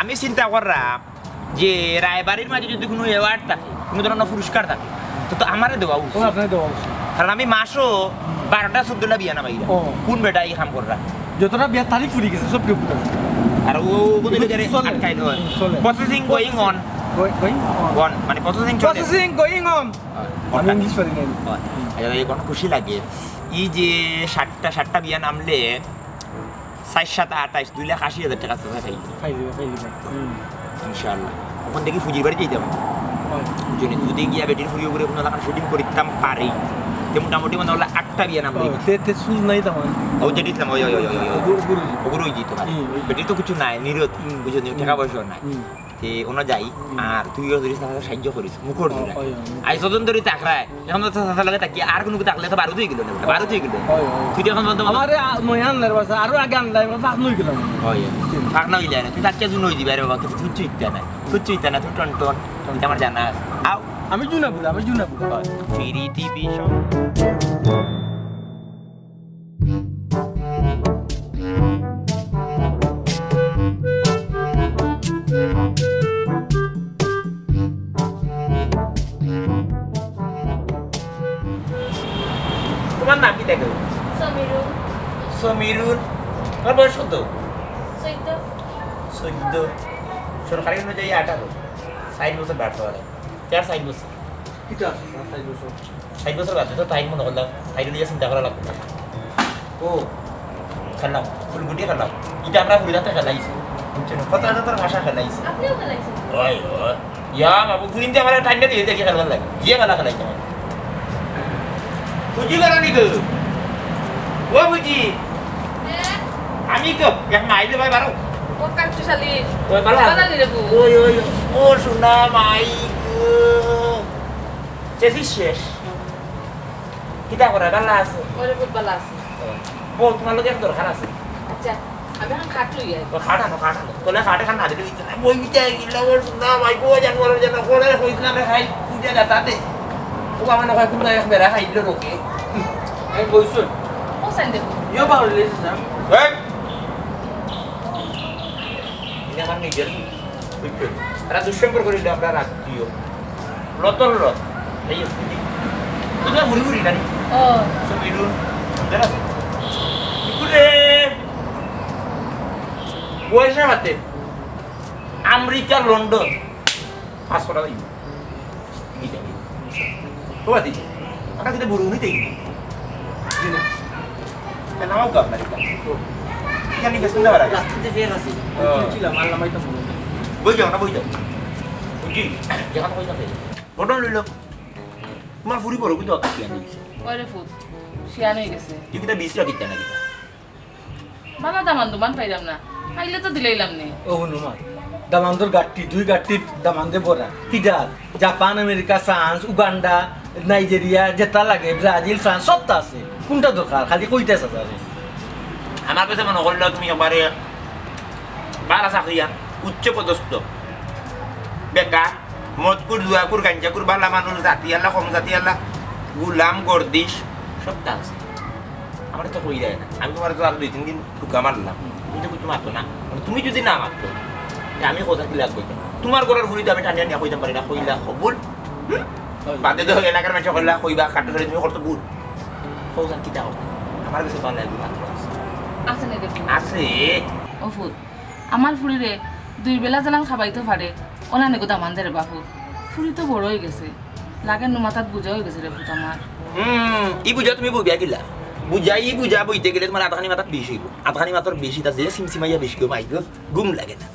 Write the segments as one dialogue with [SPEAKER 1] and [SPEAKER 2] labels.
[SPEAKER 1] আমি চিন্তা করলাম যে রায়বাড়ির মাঝে যদি কোনো অ্যাওয়ার্ড থাকে কোনো ধরনের পুরস্কার থাকে তো আমারে দেওয়া উচিত কারণ আমি মাসও বারোটা চোদ্দটা বিয়া নামাই। কোন বেটা এই কাম কররা
[SPEAKER 2] যতটা বিয়ার তারিখ ফুরি গেছে সব কেউ
[SPEAKER 1] আর ও বুঝলি যে
[SPEAKER 2] চলে।
[SPEAKER 1] অন মানে প্রসেসিং চলে
[SPEAKER 2] প্রসেসিং গোয়িং অন আমি ইংলিশ পারি না
[SPEAKER 1] এখন খুশি লাগে। এই যে ষাটটা ষাটটা বিয়া নামলে চার সাত আঠাইশ দুই লাখ আশি হাজার টাকা
[SPEAKER 2] দিবে
[SPEAKER 1] ইনশাআল্লাহ। ওখান থেকে ফুজির বাড়ি যেতাম যদি যদি গিয়া বেটির ফুজিও করে কোনো লাখান শুটিং করিতাম পারি। তে মোটামুটি মনে হলো আটটা বিয়া নাম
[SPEAKER 2] তে সুজ নাই তেমন
[SPEAKER 1] ও যেটি ইসলাম ওই ওই ওই ওই ওগুলো ওই। যেত। বেটির তো কিছু নাই নিরত নি টাকা পয়সা নাই। তে ওনা যাই। আর তুই ধরিস তাহলে সাহায্য করিস মুখর ধরে। আই সদন ধরি তাকরায় এখন তো সাথে লাগে তাকি আর কোনো তাকলে তো বারো দুই কিলো নেবে বারো দুই কিলো। তুই এখন বলতে
[SPEAKER 2] আমার বাসা আরও আগে আনলাই ফাঁক নই গেলাম
[SPEAKER 1] হয় ফাঁক না হয়ে যায় না? তুই তার কেজন হয়ে যাবে আরে বাবা তুই চুইতে না তুই চুইতে না তুই টন টন। এটা আমার জানা। আও
[SPEAKER 2] আমি জুনাপুর আমি জুনাপুর
[SPEAKER 1] ফিরিতি বিষম তোমার নাম দেখো সমীরুল তোমার বয়স কত
[SPEAKER 3] tú.
[SPEAKER 1] চোদ্দ সরকারি অনুযায়ী আঠারো ষাট বছর ব্যর্থ হয় চার ষাট বছর ষাট বছর বাদ তো টাইম মনে করলাম টাইম নিয়ে চিন্তা করা লাগবে ও খেললাম ফুলগুটি খেললাম এটা আমরা ফুলিদাতে খেলাইছি কত হাজার ভাষা খেলাইছি ইয়া বাবু ফুলিন দিয়ে আমার টাইমটা দিয়ে দেখি খেলবার লাগে গিয়ে খেলা খেলাইছি আমার বুঝি গেল নি গো ও বুঝি আমি তো এক মাইলে ভাই বারো ও শোনা মাই গো চেষি শেষ কিতা করা গাল্লা আছে
[SPEAKER 3] Kau dah buat balas.
[SPEAKER 1] ও তোমার দরকার আছে
[SPEAKER 3] abi kan katu ya.
[SPEAKER 1] তো খাটানো খাটানো তোলে খাটে খান বই গিলা ওর শোনা মাই গো জানোয়ার যেন কোলে হইছ না খাই পূজা দাতাতে ও আমার নয় কোন এক বেড়া খাইলো লোকে
[SPEAKER 2] আমি বইছুন
[SPEAKER 3] Kau sendiri bu.
[SPEAKER 2] ইয়ে পাউল লেছে স্যার
[SPEAKER 1] এই ini আমার নিজের বুঝছ তারা দুঃসম্পর্ক করিলে আমরা রাখিও লতর লত এই স্থিতি তুই ঘুরি ঘুরি জানি
[SPEAKER 3] Oh,
[SPEAKER 1] Sembilun. Jalan. Ikut deh. বয়সে হাতে আমেরিকা লন্ডন পাঁচশো টাকা দিই দিতে তো বাদি আকা দিতে বুড়ো নিতে
[SPEAKER 2] দিনা
[SPEAKER 1] কেন আমাকে গাব না এখানে গেছেন না বারা
[SPEAKER 2] রাস্তাতে ফের আছে
[SPEAKER 1] হ্যাঁ।
[SPEAKER 2] ছিলাম আল্লাহ মাইতা বলো
[SPEAKER 1] বই যাও না বই যাও বুঝি যেখানে বই যাবে ঘটনা লইল তোমার ফুরি বড় কিন্তু আকাশ কেন দিছে
[SPEAKER 3] kau dah food. Siapa ni kese?
[SPEAKER 1] তুই কিটা বিশ রাখি না কিটা
[SPEAKER 3] Mana taman tu man payam na. Aile tu dilailam ni.
[SPEAKER 2] ও হনুমান দামান্দর গাঠটি দুই গাঠটির দামান্দে বড়া কিডার Japan America France Uganda Nigeria যেটা লাগে, ব্রাজিল, ফ্রান্স সবটা আছে। কোনটা দরকার? খালি কইতেছ আছে
[SPEAKER 1] আমার কাছে মনে করল তুমি এবারে বারা চাকরিয়া উচ্চ পদস্থ। বেকার মদকুর জুয়াকুর গাঞ্জাকুর বালা মানুষ জাতি আল্লাহ কম জাতি আল্লাহ গুলাম গর্দিশ সব আছে। আমার তো কই দেয় না আমি তোমার তো আর দুই, তিন দিন টুকা মারলাম তুমি তো কিছু মারতো না? মানে তুমি যদি না মারতো আমি কথা কি লাগবে তোমার ঘরের ঘুরিতে আমি টানিয়া নিয়ে কইতাম পারি না কইলা কবুল বাদে তো এলাকার মানুষ কইলা কইবা ধরে তুমি করতে ভুল কৌজান কিতা হবে আমার কাছে ভালো লাগবে
[SPEAKER 3] Asa ni dah bu.
[SPEAKER 1] আছে।
[SPEAKER 3] Oh food. আমার ফুরিরে দুই বেলা জানান খাবাইতে পারে ওলা নেগো দামান দে রে বাপু। ফুরি তো বড় হয়ে গেছে। লাগে নো মাথাত বুঝা হয়ে গেছে রে ফুট আমার
[SPEAKER 1] হুম ই বুঝা তুমি বুঝা গিলা বুঝা ই বুঝা বইতে গেলে তোমার আধাখানি মাথাত বেশি আধাখানি মাথার বেশি তার যে সিমসিমাইয়া বেশি গো মাইক গুম লাগে না।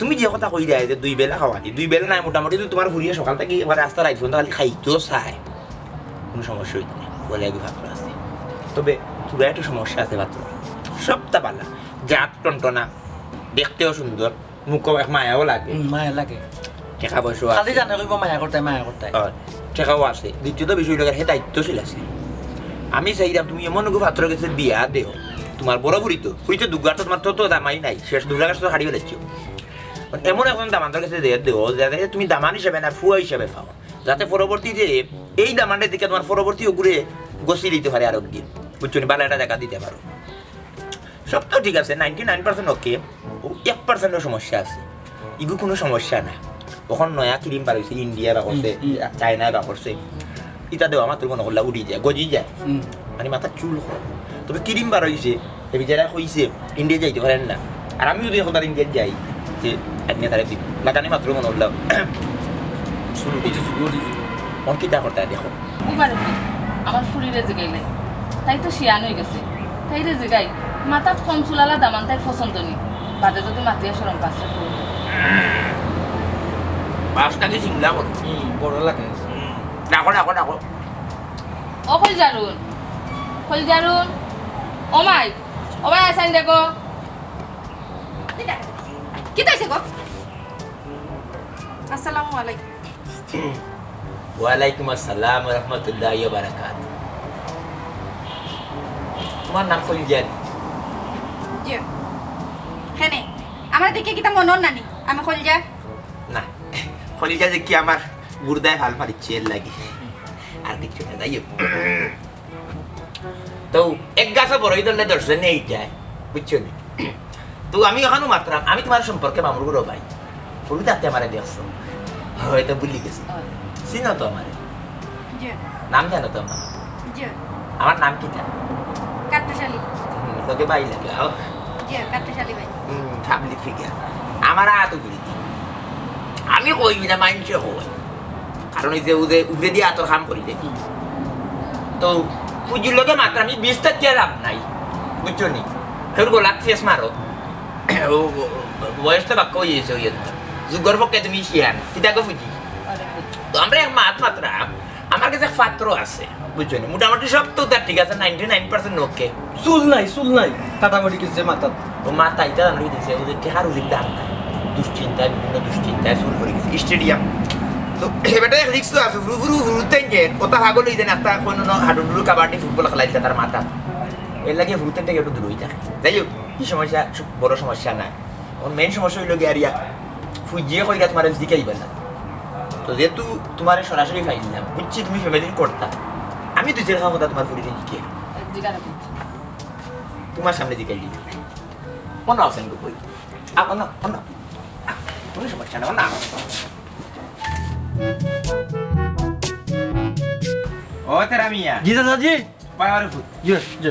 [SPEAKER 1] তুমি যে কথা কই দিয়া যে দুই বেলা খাওয়াতি দুই বেলা নাই মোটামুটি তোমার ঘুরিয়ে সকাল থেকে এবার রাস্তা রাখছো খালি খাইতো চাই। কোনো সমস্যা হইতে নেই বলে আগে ভাবতে আছে। তবে তোরা একটা সমস্যা আছে মাত্র সবটা পালা। জাত টনটনা দেখতেও সুন্দর মুখ এক মায়াও লাগে।
[SPEAKER 2] মায়া লাগে।
[SPEAKER 1] টাকা পয়সা
[SPEAKER 2] খালি জানে কইব মায়া করতে মায়া করতে
[SPEAKER 1] টাকাও আছে। দ্বিতীয়ত বিষয় লোকের হে দায়িত্বশীল আছে। আমি চাইলাম তুমি এমন গো পাত্র গেছে বিয়া দেও। তোমার বড় বুড়ি তো তুই তো দুগার তো তোমার তো তো দামাই নাই। শেষ দুগার তো হারিয়ে ফেলেছ এমন এখন দামান্তর কাছে দিয়ে দেও যাতে তুমি দামান হিসাবে না ফুয়া হিসাবে পাও। যাতে পরবর্তীতে এই দামানটার দিকে তোমার পরবর্তী ওগুলো গছি দিতে পারে আরও দিন বুঝছ বালা একটা দেখা দিতে পারো। সব তো ঠিক আছে নাইনটি নাইন পার্সেন্ট ওকে এক পার্সেন্টের সমস্যা আছে। ইগু কোনো সমস্যা না। ওখান নয়া ক্রিম বার হয়েছে ইন্ডিয়া বা করছে চায়নায় বা করছে ইটা দেওয়া আমার তোর মনে করলা উড়ি যায় গজি যায়। মানে মাথা চুল হয়। তবে ক্রিম বার হয়েছে যারা কইছে ইন্ডিয়া যাইতে পারেন না। আর আমি যদি এখন ইন্ডিয়া যাই। যে একদিন তারা দিন লাগানি মাত্র মনে করলাম শুরু দিয়েছে মন কিটা করতে দেখো।
[SPEAKER 3] এবারে কি আমার ফুরিরে জিগাইলে তাই তো শিয়ান হয়ে গেছে। তাই রে জিগাই। মাথাত কম চুলালা দামান তাই পছন্দ নি বাদে যদি মাতিয়া সরম পাশে ফুল
[SPEAKER 1] বাসটাকে চিন্তা করো
[SPEAKER 2] বড় লাগে।
[SPEAKER 1] ডাকো ডাকো ডাকো
[SPEAKER 3] ও কই জারুন কই জারুন ও মাই। ও মাই আসাইন দেখো।
[SPEAKER 4] কি তাইছে গো আসসালামু আলাইকুম।
[SPEAKER 1] ওয়ালাইকুম আসসালাম রহমতুল্লাহ বারাকাত তোমার নাম কলিজান
[SPEAKER 4] জি। হেনে আমার দিকে কিতা মনন নানি আমি কলজা
[SPEAKER 1] না কলিজা যে কি আমার গুর্দায় হাল মারিচ্ছে এর লাগে। আর কিছু না যাই। তো এক গাছে বড়ই ধরলে দর্শন যায় বুঝছ নি? তো আমি এখনও মাত্রাম আমি তোমার সম্পর্কে মামুরগুলো ভাই ফুল তাতে আমার দেখছ হয়তো ভুলি গেছি। চিনো তো আমার? নাম জানো তো আমার? আমার নাম কি জানো?
[SPEAKER 4] কাট্টশালী।
[SPEAKER 1] তোকে বাই লাগে
[SPEAKER 4] কাট্টশালী ভাই।
[SPEAKER 1] পাবলিক ফিগার আমার আত ঘুরি দি আমি কইবি না মাইনছে কই? কারণ এই যে উদে উদে দিয়ে আতর কাম করি দেখি তো পুজোর লগে মাত্র আমি বিশ টাকা লাভ নাই। বুঝছ নি? তোর গোলাপ ফেস মারো ও বয়সটা বাক্য হয়েছে ওই যুগর পক্ষে তুমি শিয়ান কিতাকে বুঝি তো আমরা এক মাত মাত্রা আমার কাছে পাত্র আছে বুঝছ নি মোটামুটি সব তো তার ঠিক আছে নাইনটি নাইন পার্সেন্ট ওকে
[SPEAKER 2] চুল নাই চুল নাই কাটামারি কিছু মাথাত
[SPEAKER 1] ও মা তাইটা জানো দিতেছে ওদের টেকার ওদের দাম নাই দুশ্চিন্তায় বিভিন্ন দুশ্চিন্তায় শুরু করে গেছে স্টেডিয়াম তো এবারে রিক্স আছে ফুরু ফুরু ফুরু তেঞ্জে ওটা হাগল হইছে না একটা কোনো হাডুডুরু কাবাডি ফুটবল খেলাইছে তার মাথা এর লাগে ফুরুতেন থেকে একটু দূর হয়ে থাকে যাই হোক সমস্যা বড় সমস্যা নাই। ওর মেইন সমস্যা হইল গিয়ে আরিয়া ফুজিয়ে কইরা তোমার দিকেই না তো যেহেতু তোমার সরাসরি ফাইলাম বুঝছি তুমি ফ্যামিলির কর্তা। আমি দুই চার কথা তোমার ফুরিতে দিকে তোমার সামনে দিকে দিই অন্য আছেন গো বই কোনো সমস্যা না অন্য ও তেরা মিয়া।
[SPEAKER 2] জি দাদা জি।
[SPEAKER 1] পাওয়ার ফুট।
[SPEAKER 2] জি জি।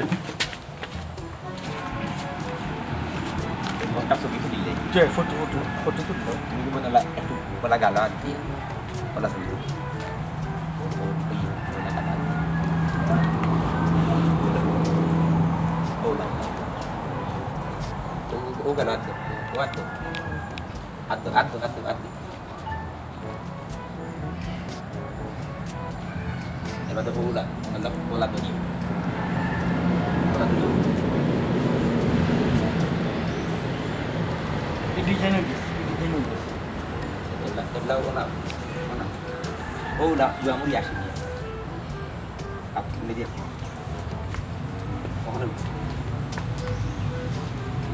[SPEAKER 1] ছবি খুলি যাই
[SPEAKER 2] জি ফটো ফটো ফটো তুলবো
[SPEAKER 1] তুমি কি বলা একটু বলা গাল আর কি বলা ছবি ও গাল আর ও আর আতো আতো আতো আতো এবার তো বলা আল্লাহ বলা তো নিও
[SPEAKER 2] Bigyan nugis.
[SPEAKER 1] Bigyan nugis. Kadlaw ko. Oh, na, dua mo riyasin niya. Up, media. Oh, na.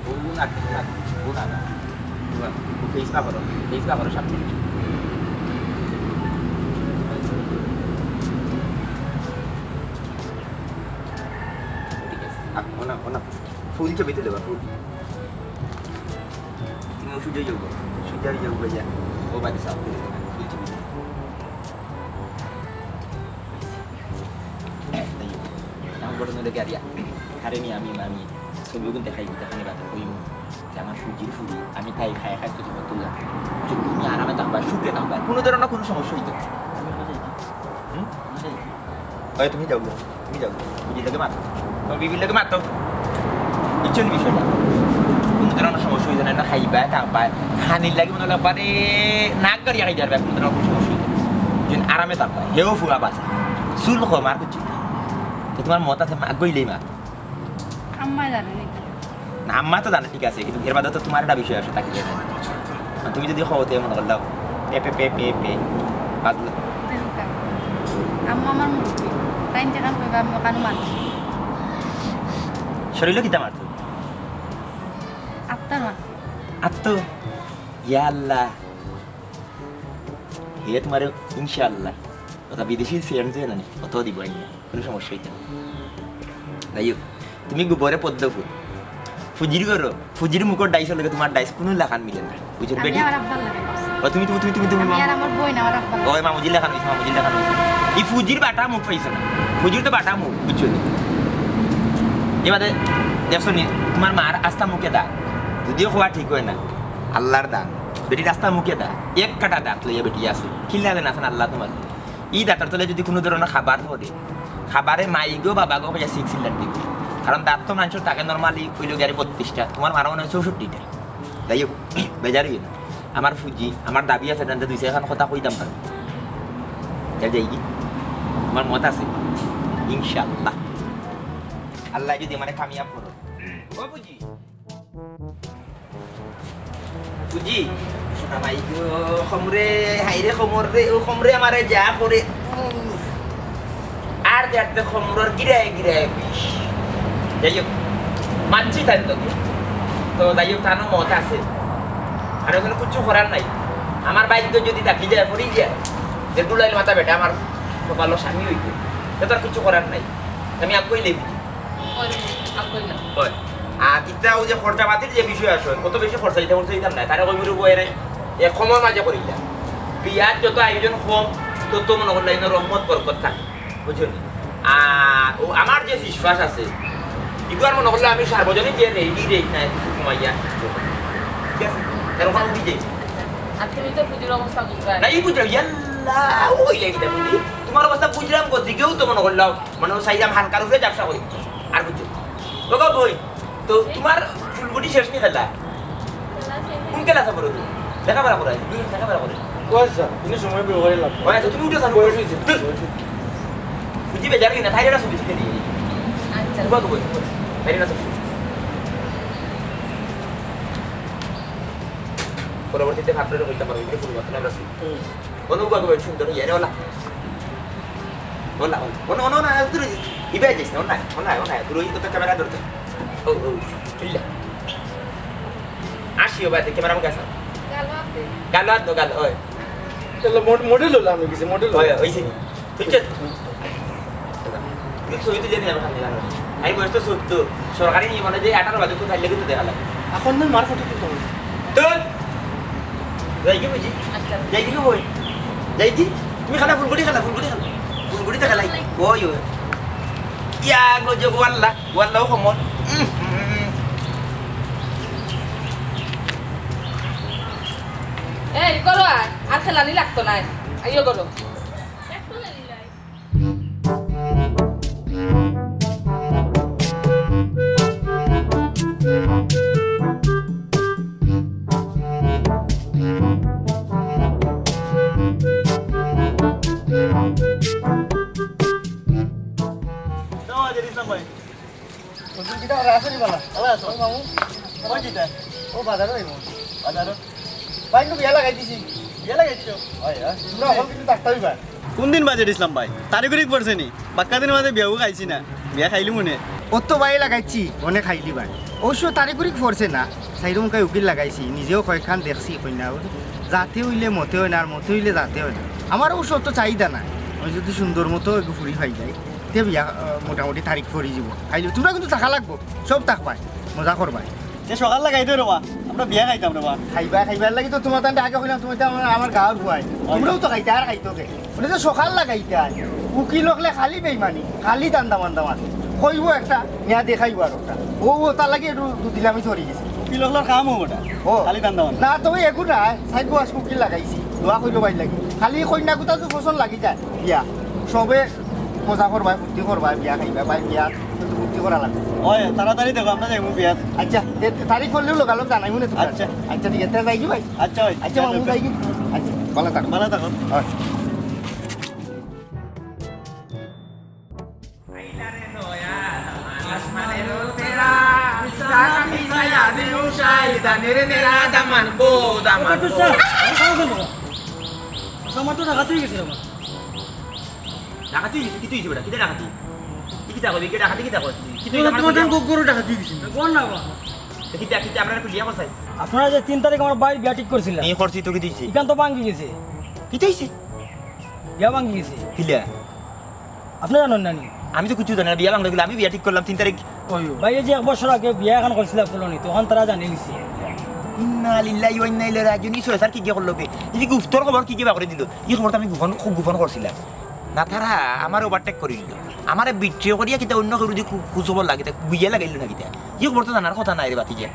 [SPEAKER 1] Oh, nak na, na. Dua. Face ka paro. Face ka paro siya. Aku nak, aku nak. Full je betul lah, full. Tinggal sudah juga. Sudah juga ya. Oh, coba itu. আমার বড় মেয়ে গাড়িয়া হারে নি আমি আমি ছবি ওগুন দেখাই দেখানি বাতা কইম যে আমার সুজির ফুলি আমি তাই খাই খাই তো তোমার তুলা যদি তুমি আরামে থাকবা সুখে থাকবা কোনো ধরনের কোনো সমস্যা হইতো? ওই তুমি গো, তুমি যাও বুঝি লাগে মাতো তোমার বিবির লাগে মাতো ইচ্ছন বিষয়টা কোনো ধরনের সমস্যা হইতো না না খাইবা থাকবা হানির লাগে মনে লাগবা রে নাক গাড়িয়া খাই যাবে সমস্যা হইতো না। যেন আরামে থাকবা হেও ফুরা বাঁচা। চুল খো মার কিছু তো তোমার মত আছে মা গইলেই মা।
[SPEAKER 4] আম্মা জানে
[SPEAKER 1] না আম্মা তো জানে ঠিক আছে। কিন্তু এর মধ্যে তো তোমার একটা বিষয় আছে তাকে তুমি যদি খাওয়াতে মনে করলাম পে পে পে পে পে। বাজলো।
[SPEAKER 4] আম্মা আমার টাইম কইবা আমি কানু মানুষ
[SPEAKER 1] শরীরও কিতা মারতো আত্ম ইয়া আল্লাহ হে তোমার ইনশাআল্লাহ ওটা বিদেশি সেন্ট যে না অত দিব কোনো সমস্যা হইতে হোক, তুমি গোবরে পদ্ম ফুল ফুজির করো ফুজির মুখর ডাইস লাগে তোমার ডাইস কোনো লাখান মিলে না
[SPEAKER 4] আমি
[SPEAKER 1] বেটি। ও তুমি তুমি তুমি তুমি তুমি। ওই মামুজি লেখান হয়েছে মামুজি লেখান হয়েছে এই ফুজির বাটা মুখ পাইছে না ফুজির তো বাটা মুখ বুঝছ? এবারে দেখছ নি তোমার মার আস্থা মুখে দা যদিও খোয়া ঠিক হয় না আল্লাহর দান। বেটি আস্থা মুখে দা এক কাটা দাঁত লইয়া বেটি আছে খিল্লা দেন আছেন আল্লাহ তোমার ই দাঁতার তলে যদি কোনো ধরনের খাবার ধরে খাবারে মাইগো বাবাগো ভাইয়া সিক্স সিলিন্ডার দিবে কারণ দাঁত তো মানুষের থাকে নর্মালি ওই লোক গাড়ি বত্রিশটা তোমার মারা মনে হয় চৌষট্টিটা। যাই হোক বেজার হইল আমার ফুজি আমার দাবি আছে দান্তে দুই এখন কথা কইতাম পারো যাই কি আমার মত আছে? ইনশাআল্লাহ। আল্লাহ যদি মানে কামিয়াব করো। ও বুঝি বুঝি শোনা মাই গো খমরে হাইরে খমর ও খমরে আমারে যা করে। আর দেখতে খমরর গিরায় গিরায় বিষ যাই হোক মানছি তাই তোকে তো যাই হোক তারও মত আছে আর ওখানে কিছু করার নাই আমার বাইক যদি ডাকি যায় পড়ি যায় যে দুলাইল মাথা বেটা আমার কপালো স্বামী হইতে তো তার কিছু করার নাই আমি আগ কইলে বুঝি হয় আর ইটা যে খরচা পাতির যে বিষয় আসে কত বেশি খরচা দিতে খরচা দিতাম না তারা কই মিরু বয়ে নাই। এ সময় মাঝে করিলা বিয়ার যত আয়োজন কম তত মনে করলে ইনো রহমত বরকত থাকে। বুঝছ নি? আর ও আমার যে বিশ্বাস আছে ইগুয়ার মনে করলে আমি সার্বজনীন যে রেডি রেট নাই কিছু কমাইয়া ঠিক আছে? এরকম উঠি যাই। বুঝলি তোমার অবস্থা বুঝলাম দিকেও তো মনে করলাম মানে সাইজাম হানকার উপরে ব্যবসা করি। আর বুঝছ তো বই। তো তোমার ফুলগুটি শেষ নি খেলা কোন খেলা আছে করো তুমি লেখাপড়া করে তুমি লেখাপড়া করে
[SPEAKER 2] তুমি সময় ব্যবহারে লাভ
[SPEAKER 1] ওই আচ্ছা তুমি উঠে
[SPEAKER 2] হয়েছে
[SPEAKER 1] বুঝি বেজার কি না থাইরা ছবি দিয়ে
[SPEAKER 3] আচ্ছা
[SPEAKER 1] গো বই থাইরা ছবি পরবর্তীতে ভাবলে হইতে পারবে এটা gua gua chunto ni yana ola ola ono ono na duru ibe aja sih ona ona ona duru itu ke আসিও বাইতে ক্যামেরা মুখে আসা গালো আদ গালো ওই।
[SPEAKER 2] তাহলে মডেল হলো আমি কিছু মডেল
[SPEAKER 1] ওই ওই সিনি বুঝছ তুই তো জানি আমার আমি বয়স তো সত্য সরকারি নিয়মনে যে আঠারো বাজে তো থাকলে কিন্তু দেখা লাগে।
[SPEAKER 2] এখন না মার ফটো তুলতে হবে।
[SPEAKER 1] তো যাই কি বুঝি
[SPEAKER 3] আচ্ছা।
[SPEAKER 1] যাই কি বই। যাই কি তুমি খালা ফুলগুড়ি খালা ফুলগুড়ি খালা ফুলগুড়ি। তো খালাই ওই ইয়া গজো ওয়াল্লা ওয়াল্লাও খমর
[SPEAKER 3] এই করো আর খেলানি লাগতো না আইও করো
[SPEAKER 2] কিটা ওরা আসেনি বলা। ওরা মামু ওই কিটা ও বাজারে হইব বাজারে ভাই তো বিয়া লাগাই দিছি বিয়া লাগাই হয় হল কিন্তু ডাক্তার হইবা
[SPEAKER 5] কোন দিন বাজে দিছিলাম ভাই? তারিখরিক পড়ছে নি। বাক্কা দিন মাঝে বিয়াও খাইছি না। বিয়া খাইলি মনে?
[SPEAKER 6] অত বাই লাগাইছি অনেক খাইলি বাই অবশ্য তারিখরি ফরছে না। চাইরুম কাই উকিল লাগাইছি নিজেও কয়েকখান দেখছি কন্যা যাতে হইলে মতে হয় না আর মতে হইলে যাতে হয় না। আমার অবশ্য অত চাহিদা না আমি যদি সুন্দর মতো একটু ফুরি খাই যাই। তে বিয়া মোটামুটি তারিখ ফরি যাব খাইলে তোমরা কিন্তু টাকা লাগবো। সব থাকবাই মজা করবাই
[SPEAKER 5] যে সকাল লাগাই তো রবা আমরা বিয়া খাইতাম রবা
[SPEAKER 6] খাইবা খাইবার লাগি তো তোমার তান্তে আগে কইলাম তুমি তো আমার আমার গাঁৱৰ খুৱাই তোমরাও তো খাইতে আর খাইতো কে ওটা তো সকাল লাগাইতে উকিল হকলে খালি বেইমানি। খালি দান্দা মান্দা মাছ কইব একটা নিয়া দেখাইব আর একটা ও ও তার লাগি একটু দুদিন আমি ধরি গেছি।
[SPEAKER 5] কি লগলার কাম হব ওটা
[SPEAKER 6] ও
[SPEAKER 5] খালি দান্দা মান
[SPEAKER 6] না তুমি একো নাই। চাইব আজ উকিল লাগাইছি। দোয়া কইলো বাই লাগি। খালি কন্যা গোটাটো পছন্দ লাগি যায়। বিয়া। সবে মজা করবা ফূর্তি করবা বিয়া খাইবা বাই বিয়া কিন্তু ফূর্তি করা লাগবে।
[SPEAKER 5] ওই তাড়াতাড়ি দেখো আমরা যাইবো বিয়াত
[SPEAKER 6] আচ্ছা তারিখ করলেও লগালগ জানাই মনে তুমি
[SPEAKER 5] আচ্ছা।
[SPEAKER 6] আচ্ছা ঠিক আছে যাই কি ভাই।
[SPEAKER 5] আচ্ছা
[SPEAKER 6] আচ্ছা মামু যাই। কি আচ্ছা ভালো থাকো।
[SPEAKER 5] ভালো থাকো।
[SPEAKER 6] হয়।
[SPEAKER 2] আমার তো টাকা তুই গেছিল আমার
[SPEAKER 1] ডাকাতি হইছে কি তুই বেটা? কিটা ডাকাতি? কি কিতা কবি কে ডাকাতি কিতা করছি কিন্তু
[SPEAKER 2] তোমার তোমার গরু টাকা দিয়ে
[SPEAKER 7] কোন না বা?
[SPEAKER 1] কিতা কিতা আপনারা কুলিয়া বসাই
[SPEAKER 7] আপনারা যে তিন তারিখ আমার বাইর বিয়া ঠিক করছিলেন
[SPEAKER 1] নি করছি তোকে দিছি।
[SPEAKER 7] ইখান তো ভাঙ্গি গেছে।
[SPEAKER 1] কিতা হইছে?
[SPEAKER 7] বিয়া ভাঙ্গি গেছে।
[SPEAKER 1] কিলা?
[SPEAKER 7] আপনি জানেন না নি?
[SPEAKER 1] আমি তো কিছু জানি না বিয়া গেলে আমি বিয়া ঠিক করলাম তিন তারিখ।
[SPEAKER 7] ভাই এই যে এক বছর আগে বিয়া এখন করছিল কলোনি তখন তারা জানি লিছি
[SPEAKER 1] ইন্না লিল্লাহি ওয়া ইন্না ইলাইহি রাজিউন। ইসো স্যার কি কি করল কে গুপ্তর খবর কি কি বা করে দিল? এই খবরটা আমি গোপন খুব গোপন করছিলাম। না তারা আমার ওভারটেক করে দিল আমার বিট্রিয় করিয়া কিতা অন্য কেউ যদি খুঁজ খবর লাগে তা গুইয়া লাগাইল না কিতা? এই খবর জানার কথা নাই রে বাতি যে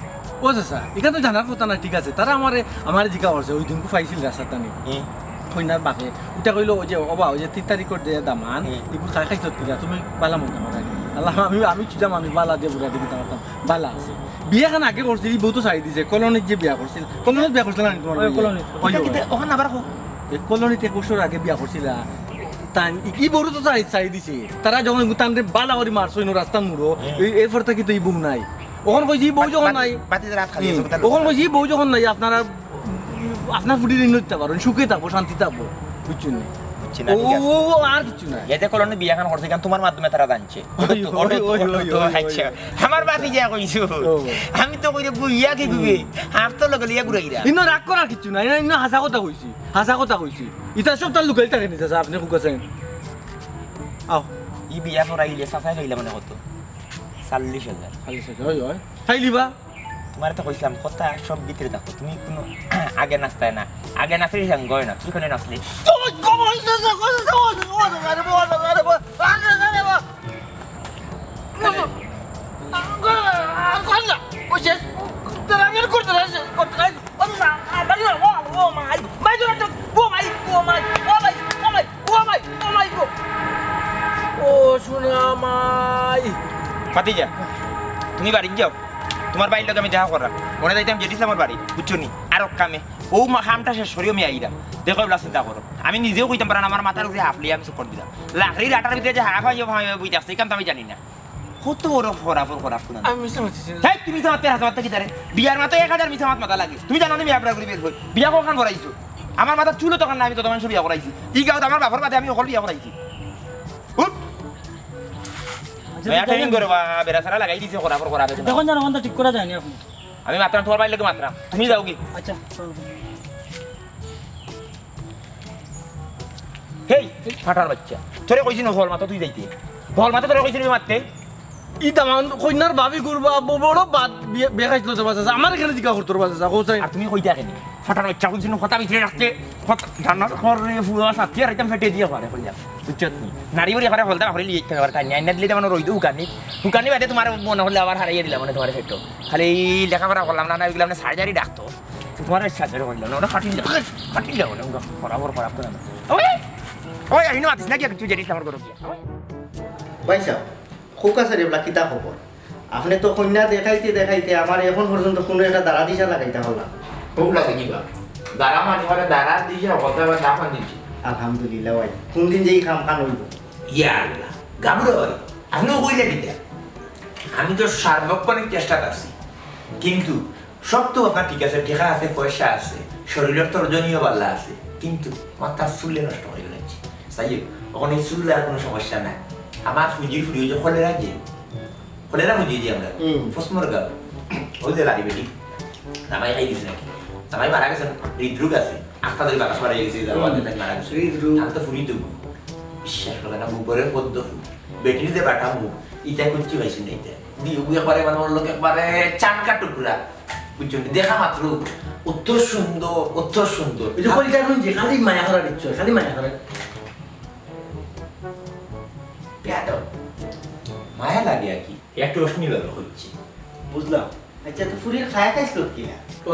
[SPEAKER 2] ও চাচা এখানে তো জানার কথা না ঠিক আছে। তারা আমারে আমার জিজ্ঞা করছে ওই দিনকু পাইছিল রাস্তার টানি কইনার বাপে। উঠা কইলো ওই যে অবা ওই যে তিন তারিখের যে দামান। এগুলো খাই খাইছত কিনা তুমি বালা মন আমার আল্লাহ আমি আমি চুজাম আমি বালা দিয়ে বুড়া দিকে তামাতাম বালা আছে। বিয়া খান আগে করছিল ই বহুতো চাই দিছে। কলনিত যে বিয়া করছিল কলনিত বিয়া করছিল না তোমার
[SPEAKER 7] ওই কলোনিত।
[SPEAKER 1] ওখানে আবার
[SPEAKER 2] এই এক বছর আগে বিয়া করছিলা তাই ই বড় তো চাই চাই দিছে। তারা যখন তান বালা করে মারছো ইনো রাস্তা মুড়ো এই এরপর থেকে তো ই বউ নাই। ওখান কইছি ই বউ যখন নাই ওখান কইছি বউ যখন নাই আপনারা আপনার ফুটি ঋণ নিতে পারেন সুখে থাকব শান্তি থাকব বুঝছেন না?
[SPEAKER 1] বুঝছি না, ঠিক আছে।
[SPEAKER 2] ও আর কিছু নাই।
[SPEAKER 1] এতে কলনে বিয়া খান করছে কারণ তোমার মাধ্যমে তারা জানছে আমার বাতি যা কইছো আমি তো কইরে গুইয়া কি গুবে হাফ তো লগে লিয়া ঘুরাইরা
[SPEAKER 2] ইন্ন রাগ করার কিছু নাই ইন্ন হাসা কথা কইছি হাসা কথা কইছি ইটা সব তার লুকাই থাকে নিছে আপনি কুকাছেন আও
[SPEAKER 1] ই বিয়া করাইলে সাফাই খাইলা মানে কত। চাল্লিশ হাজার
[SPEAKER 2] খালি শেষ হয় হয়। খাইলিবা
[SPEAKER 1] তোমার তো কইছিলাম কথা সব ভিতরে থাকো তুমি কোনো আগে নাচতায় না, আগে নাচলে গয় না, কি করে নাচলে?
[SPEAKER 2] ও শোনা মাই
[SPEAKER 1] পাতি যা তুমি বাড়ি যাও তোমার বাড়ির লোক আমি দেখা করাম মনে যাইতাম যেটিস আমার বাড়ি বুঝছ নি? আর কামে। ও মা খামটা শেষ করিও আমি আইরা। দেখো এগুলা চিন্তা করো। আমি নিজেও কইতাম পারা না, আমার মাথার উপরে হাফলি আমি সুপর দিলাম লাকড়ির আটার ভিতরে যে হাফ হয়ে ভাই বুঝতে আসছে এই আমি জানি না। কত বড় খরাফর খরাফ কোন
[SPEAKER 2] আমি মিশে মাতিছি
[SPEAKER 1] হেই তুমি সামাতে হাজার মাত্রা কি তারে বিয়ার মাত্র এক হাজার মিশা মাত মাথা লাগে। তুমি জানো না আমি আপনার করে বের হই। বিয়া কখন করাইছো? আমার মাথা চুলো তখন না আমি তো তখন বিয়া করাইছি। ই গাঁত আমার বাপর বাদে আমি অকল বিয়া করাইছি। উঠ মেয়া ট্রেনিং করে বা বেড়া সারা লাগাই দিছে খরাফর খরাফে
[SPEAKER 7] দেখুন জানো কোনটা ঠিক করা যায়নি আপনি?
[SPEAKER 1] আমি মাত্রাম তোমার বাড়ির লোকে মাত্রাম তুমি যাও কি
[SPEAKER 7] আচ্ছা
[SPEAKER 1] হেই ফাটার বাচ্চা। তোরে কইছি না হল মাথা তুই যাইতে। হল মাথা তোরে কইছি মারতে
[SPEAKER 2] ই তামান কন্যার ভাবি করবা বড় বাদ বিয়ে খাইছিল তো বাসা আমার এখানে জিজ্ঞা করতো বাসা
[SPEAKER 1] আর তুমি কইতে কেন? ফাটার বাচ্চা কইছি না কথা ভিতরে রাখতে। ধানার খরে ফুয়া সাথে আর একদম ফেটে দিয়ে পারে কইলা বুঝছত নি? নারী করে হলদা হরে লিয়ে থাকবার তাই নাই দিলে মানে রইদু উকানি উকানি বাদে তোমার মনে হলে আবার হারাইয়ে দিলাম মানে তোমার ফেটো। খালি লেখাপড়া করলাম না না এগুলো মানে সার্জারি ডাকতো। তোমার সার্জারি করলাম না, ওটা খাটিল খাটিল যাব না বরাবর খারাপ করে ওই ওই, আইনো আতিস না কি তুই জানিস আমার গরম
[SPEAKER 6] ভাই সাহেব খুব আছে রে এগুলা কিতা খবর আপনি তো কন্যা দেখাইতে দেখাইতে আমার এখন পর্যন্ত কোনো একটা দাঁড়া দিশা লাগাইতে হল
[SPEAKER 1] মানে মানে ইয়া আল্লাহ গাবড় আপনিও কইলে দিতে আমি তো সার্বক্ষণিক চেষ্টা করছি কিন্তু সব তো আপনার ঠিক আছে টেকা আছে পয়সা আছে শরীরের তর্জনীয় পাল্লা আছে কিন্তু মাথার চুলে নষ্ট হয়ে গেছে তাই ওখানে চুলে আর কোনো সমস্যা নাই। আমার ফুজির ফুজি যে কলেরা যে কলেরা ফুজি যে আমরা। ফসমর গাব। ওই যে লাড়ি বেটি নামাই খাই দিছে নাকি? নামাই মারা গেছেন হৃদরোগ আছে। আখটা ধরে বাতাস মারা গেছে মারা গেছে।
[SPEAKER 6] হৃদরোগ।
[SPEAKER 1] আমি তো ফুরি দেবো বিশ্বাস করে না গোবরের পদ্ম ফুল। বেটির যে বাটা মুখ ইটা কুচি পাইছি না ইটা। দিয়ে একবারে মানে ওর লোক একবারে চানকা টুকরা বুঝছেন দেখা মাত্র অত সুন্দর অত সুন্দর।
[SPEAKER 2] এটা কলিটা কোন যে খালি মায়া করা দিচ্ছ খালি মায়া করে
[SPEAKER 1] মায়া লাগে আর কি একটু রশ্মি ব্যবহার হচ্ছে
[SPEAKER 6] বুঝলাম আচ্ছা তো ফুরির খায়া খাইছিল কিনা
[SPEAKER 2] ও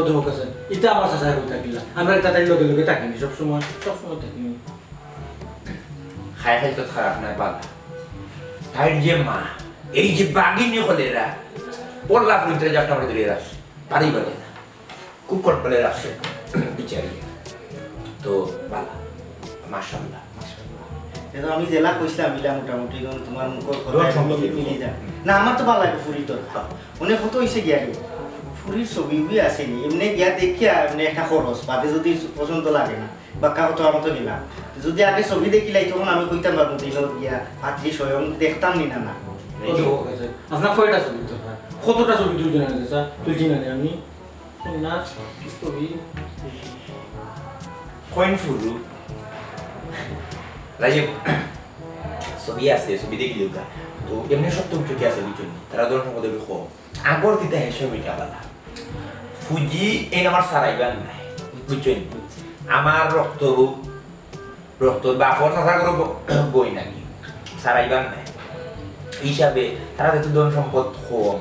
[SPEAKER 2] এটা আমার চাচা হয়ে থাকিলা। আমরা লগে লগে থাকিনি সব সময় সব সময় থাকিনি।
[SPEAKER 1] খাই খাই তো খারাপ নয় বাবা তাই যে মা এই যে বাগিনী হলেরা পড়লা পরিত্রে যাত্রা করে ধরে রাখছে পারি বলে না। খুব কন্ট্রোলে রাখছে বিচারি তো বালা মাশাল্লাহ
[SPEAKER 6] কিন্তু আমি জেলা কইছিলাম মিলা মোটামুটি কারণ তোমার মুখের কথা মিলি- না আমার তো ভালো লাগে ফুরি তোর অনেক কত হয়েছে গিয়া রে ফুরির ছবি উবি আসেনি। এমনি গিয়া দেখিয়া এমনি একটা খরচ বাদে যদি পছন্দ লাগে না বাক্কা কথা মতো নিলাম যদি আগে ছবি দেখিলাই তখন আমি কইতাম পারব দিন গিয়া ভাতৃ স্বয়ং দেখতাম নি না না।
[SPEAKER 2] আপনার কয়টা ছবি দরকার কতটা ছবি দুইজনে গেছে তুলছি না আমি। না ছবি।
[SPEAKER 1] কইন ফুরু রাজীব ছবি আছে ছবি দেখি লোকা তো এমনি সত্য উঠে আছে বুঝছেন তারা ধরুন আগর দিতে বালা ফুজি এই আমার সারাইবার নাই বুঝছেন আমার রক্ত রক্ত করে বই নাকি সারাইবার নাই হিসাবে তারা যেহেতু ধন সম্পদ কম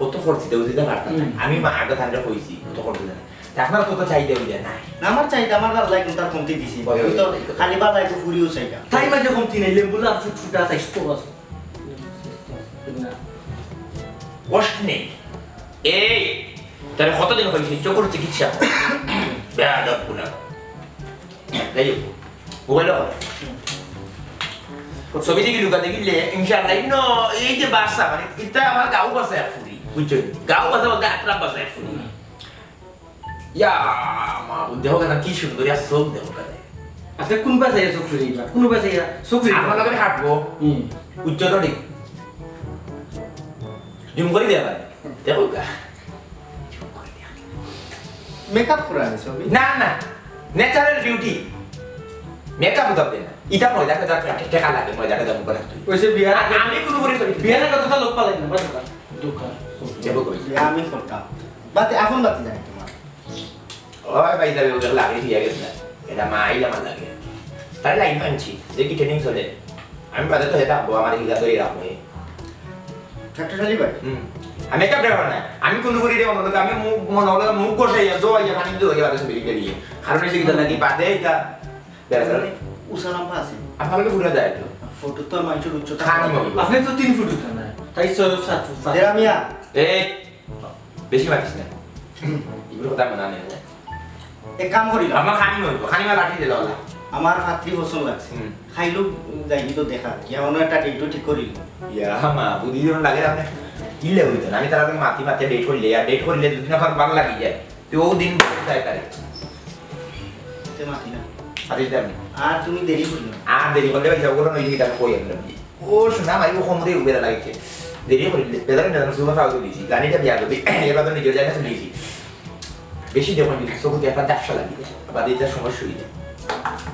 [SPEAKER 1] অত খরচ দিতে দিতে পারতাম আমি মা আগে থাকলে কইছি অত খরচ দিতে না আপনার কত হইলে নাই
[SPEAKER 6] না। আমার চাইদা আমার বাজাই কিন্তু তার কমতি দিছি। তো খালি বাজাই তো ফুরিও
[SPEAKER 2] তাই মাঝে কমতি নাই লেম্বু লাভ ছুটা আছে তো
[SPEAKER 1] এই তাহলে কতদিন হয়েছে চোখের চিকিৎসা? বেয়াদব গুণা। যাই হোক মোবাইল ছবি দেখি ঢুকা দেখিলে ইনশাল্লাহ ইনো এই যে বাসা মানে এটা আমার গাও বাসা ফুরি বুঝছ? গাও বাসা বা গাটরা বাসা ফুরি ইয়া মা দেহ কেন কি সুন্দর ইয়া সব দেহ কেন
[SPEAKER 2] আপনি কোন পাশে চোখ ফিরে গেলা কোন পাশে চোখ ফিরে
[SPEAKER 1] আমার লগে হাঁটবো উচ্চতা ঠিক জুম করে দেওয়া দেখো গা
[SPEAKER 6] মেকআপ করা আছে ছবি
[SPEAKER 1] না না ন্যাচারাল বিউটি মেকআপ উঠাবে না ইটা মনে দেখে যাকে টেকা লাগে মনে দেখে যাব করে
[SPEAKER 2] ওইসে
[SPEAKER 1] আর আমি কোনো করে চলি
[SPEAKER 2] বিয়ার কথা লোক পালাই না বাস দোকান
[SPEAKER 1] যাব কই
[SPEAKER 6] আমি বাতি এখন বাতি
[SPEAKER 1] ওই ভাই যাবে ওদের লাগে না এটা মা আইলে আমার লাগে তাই লাইন আনছি যে কি ট্রেনিং চলে আমি বাদে তো এটা আমার হিলা ধরে রাখব
[SPEAKER 6] ঠাট্টা ঠালি ভাই
[SPEAKER 1] হুম আমি দেওয়া না আমি কোনো করে দেবো না আমি মুখ মনে হলো মুখ কষাই দো ইয়া খানি দো ইয়া বাদে কারণ বাদে এটা দেখা যাবে
[SPEAKER 6] উসালাম্পা আছে
[SPEAKER 1] আপনাকে ঘুরে দেয় তো
[SPEAKER 6] ফটো তো মানুষের উচ্চতা
[SPEAKER 2] আপনি তো ফুট উঠা না তাই ছয় সাত ফুট
[SPEAKER 6] দেরা মিয়া
[SPEAKER 1] এই বেশি মাতিস না এগুলো কথা মনে নেই
[SPEAKER 6] এক কাম করিলাম
[SPEAKER 1] আমার খানি নইব খানি মা লাঠি দিল
[SPEAKER 6] আমার ভাতৃ পছন্দ লাগছে। খাইলো যাই তো দেখা। কেমন একটা ডেটও ঠিক করিল
[SPEAKER 1] ইয়া মা বুদ্ধি জন লাগে আপনি ইলে হইতো না আমি তার আগে মাতি মাতি ডেট করলে আর ডেট করলে দুদিন এখন ভালো লাগি যায়। তুই ও দিন যায় তারে
[SPEAKER 6] তে মাতি না। আর তুমি দেরি করিল
[SPEAKER 1] আর দেরি করলে ভাই যাব। না ইটা কই আমরা ও শোনা মারি ও কমরে উবেরা লাগছে। দেরি করলে বেদার না সুমা ফাউল দিছি। গানিটা বিয়া দেবি এবার তো নিজের জায়গা বেশি দেখুন যদি চোখে একটা ব্যবসা লাগি বা দিতে হয়ে যায়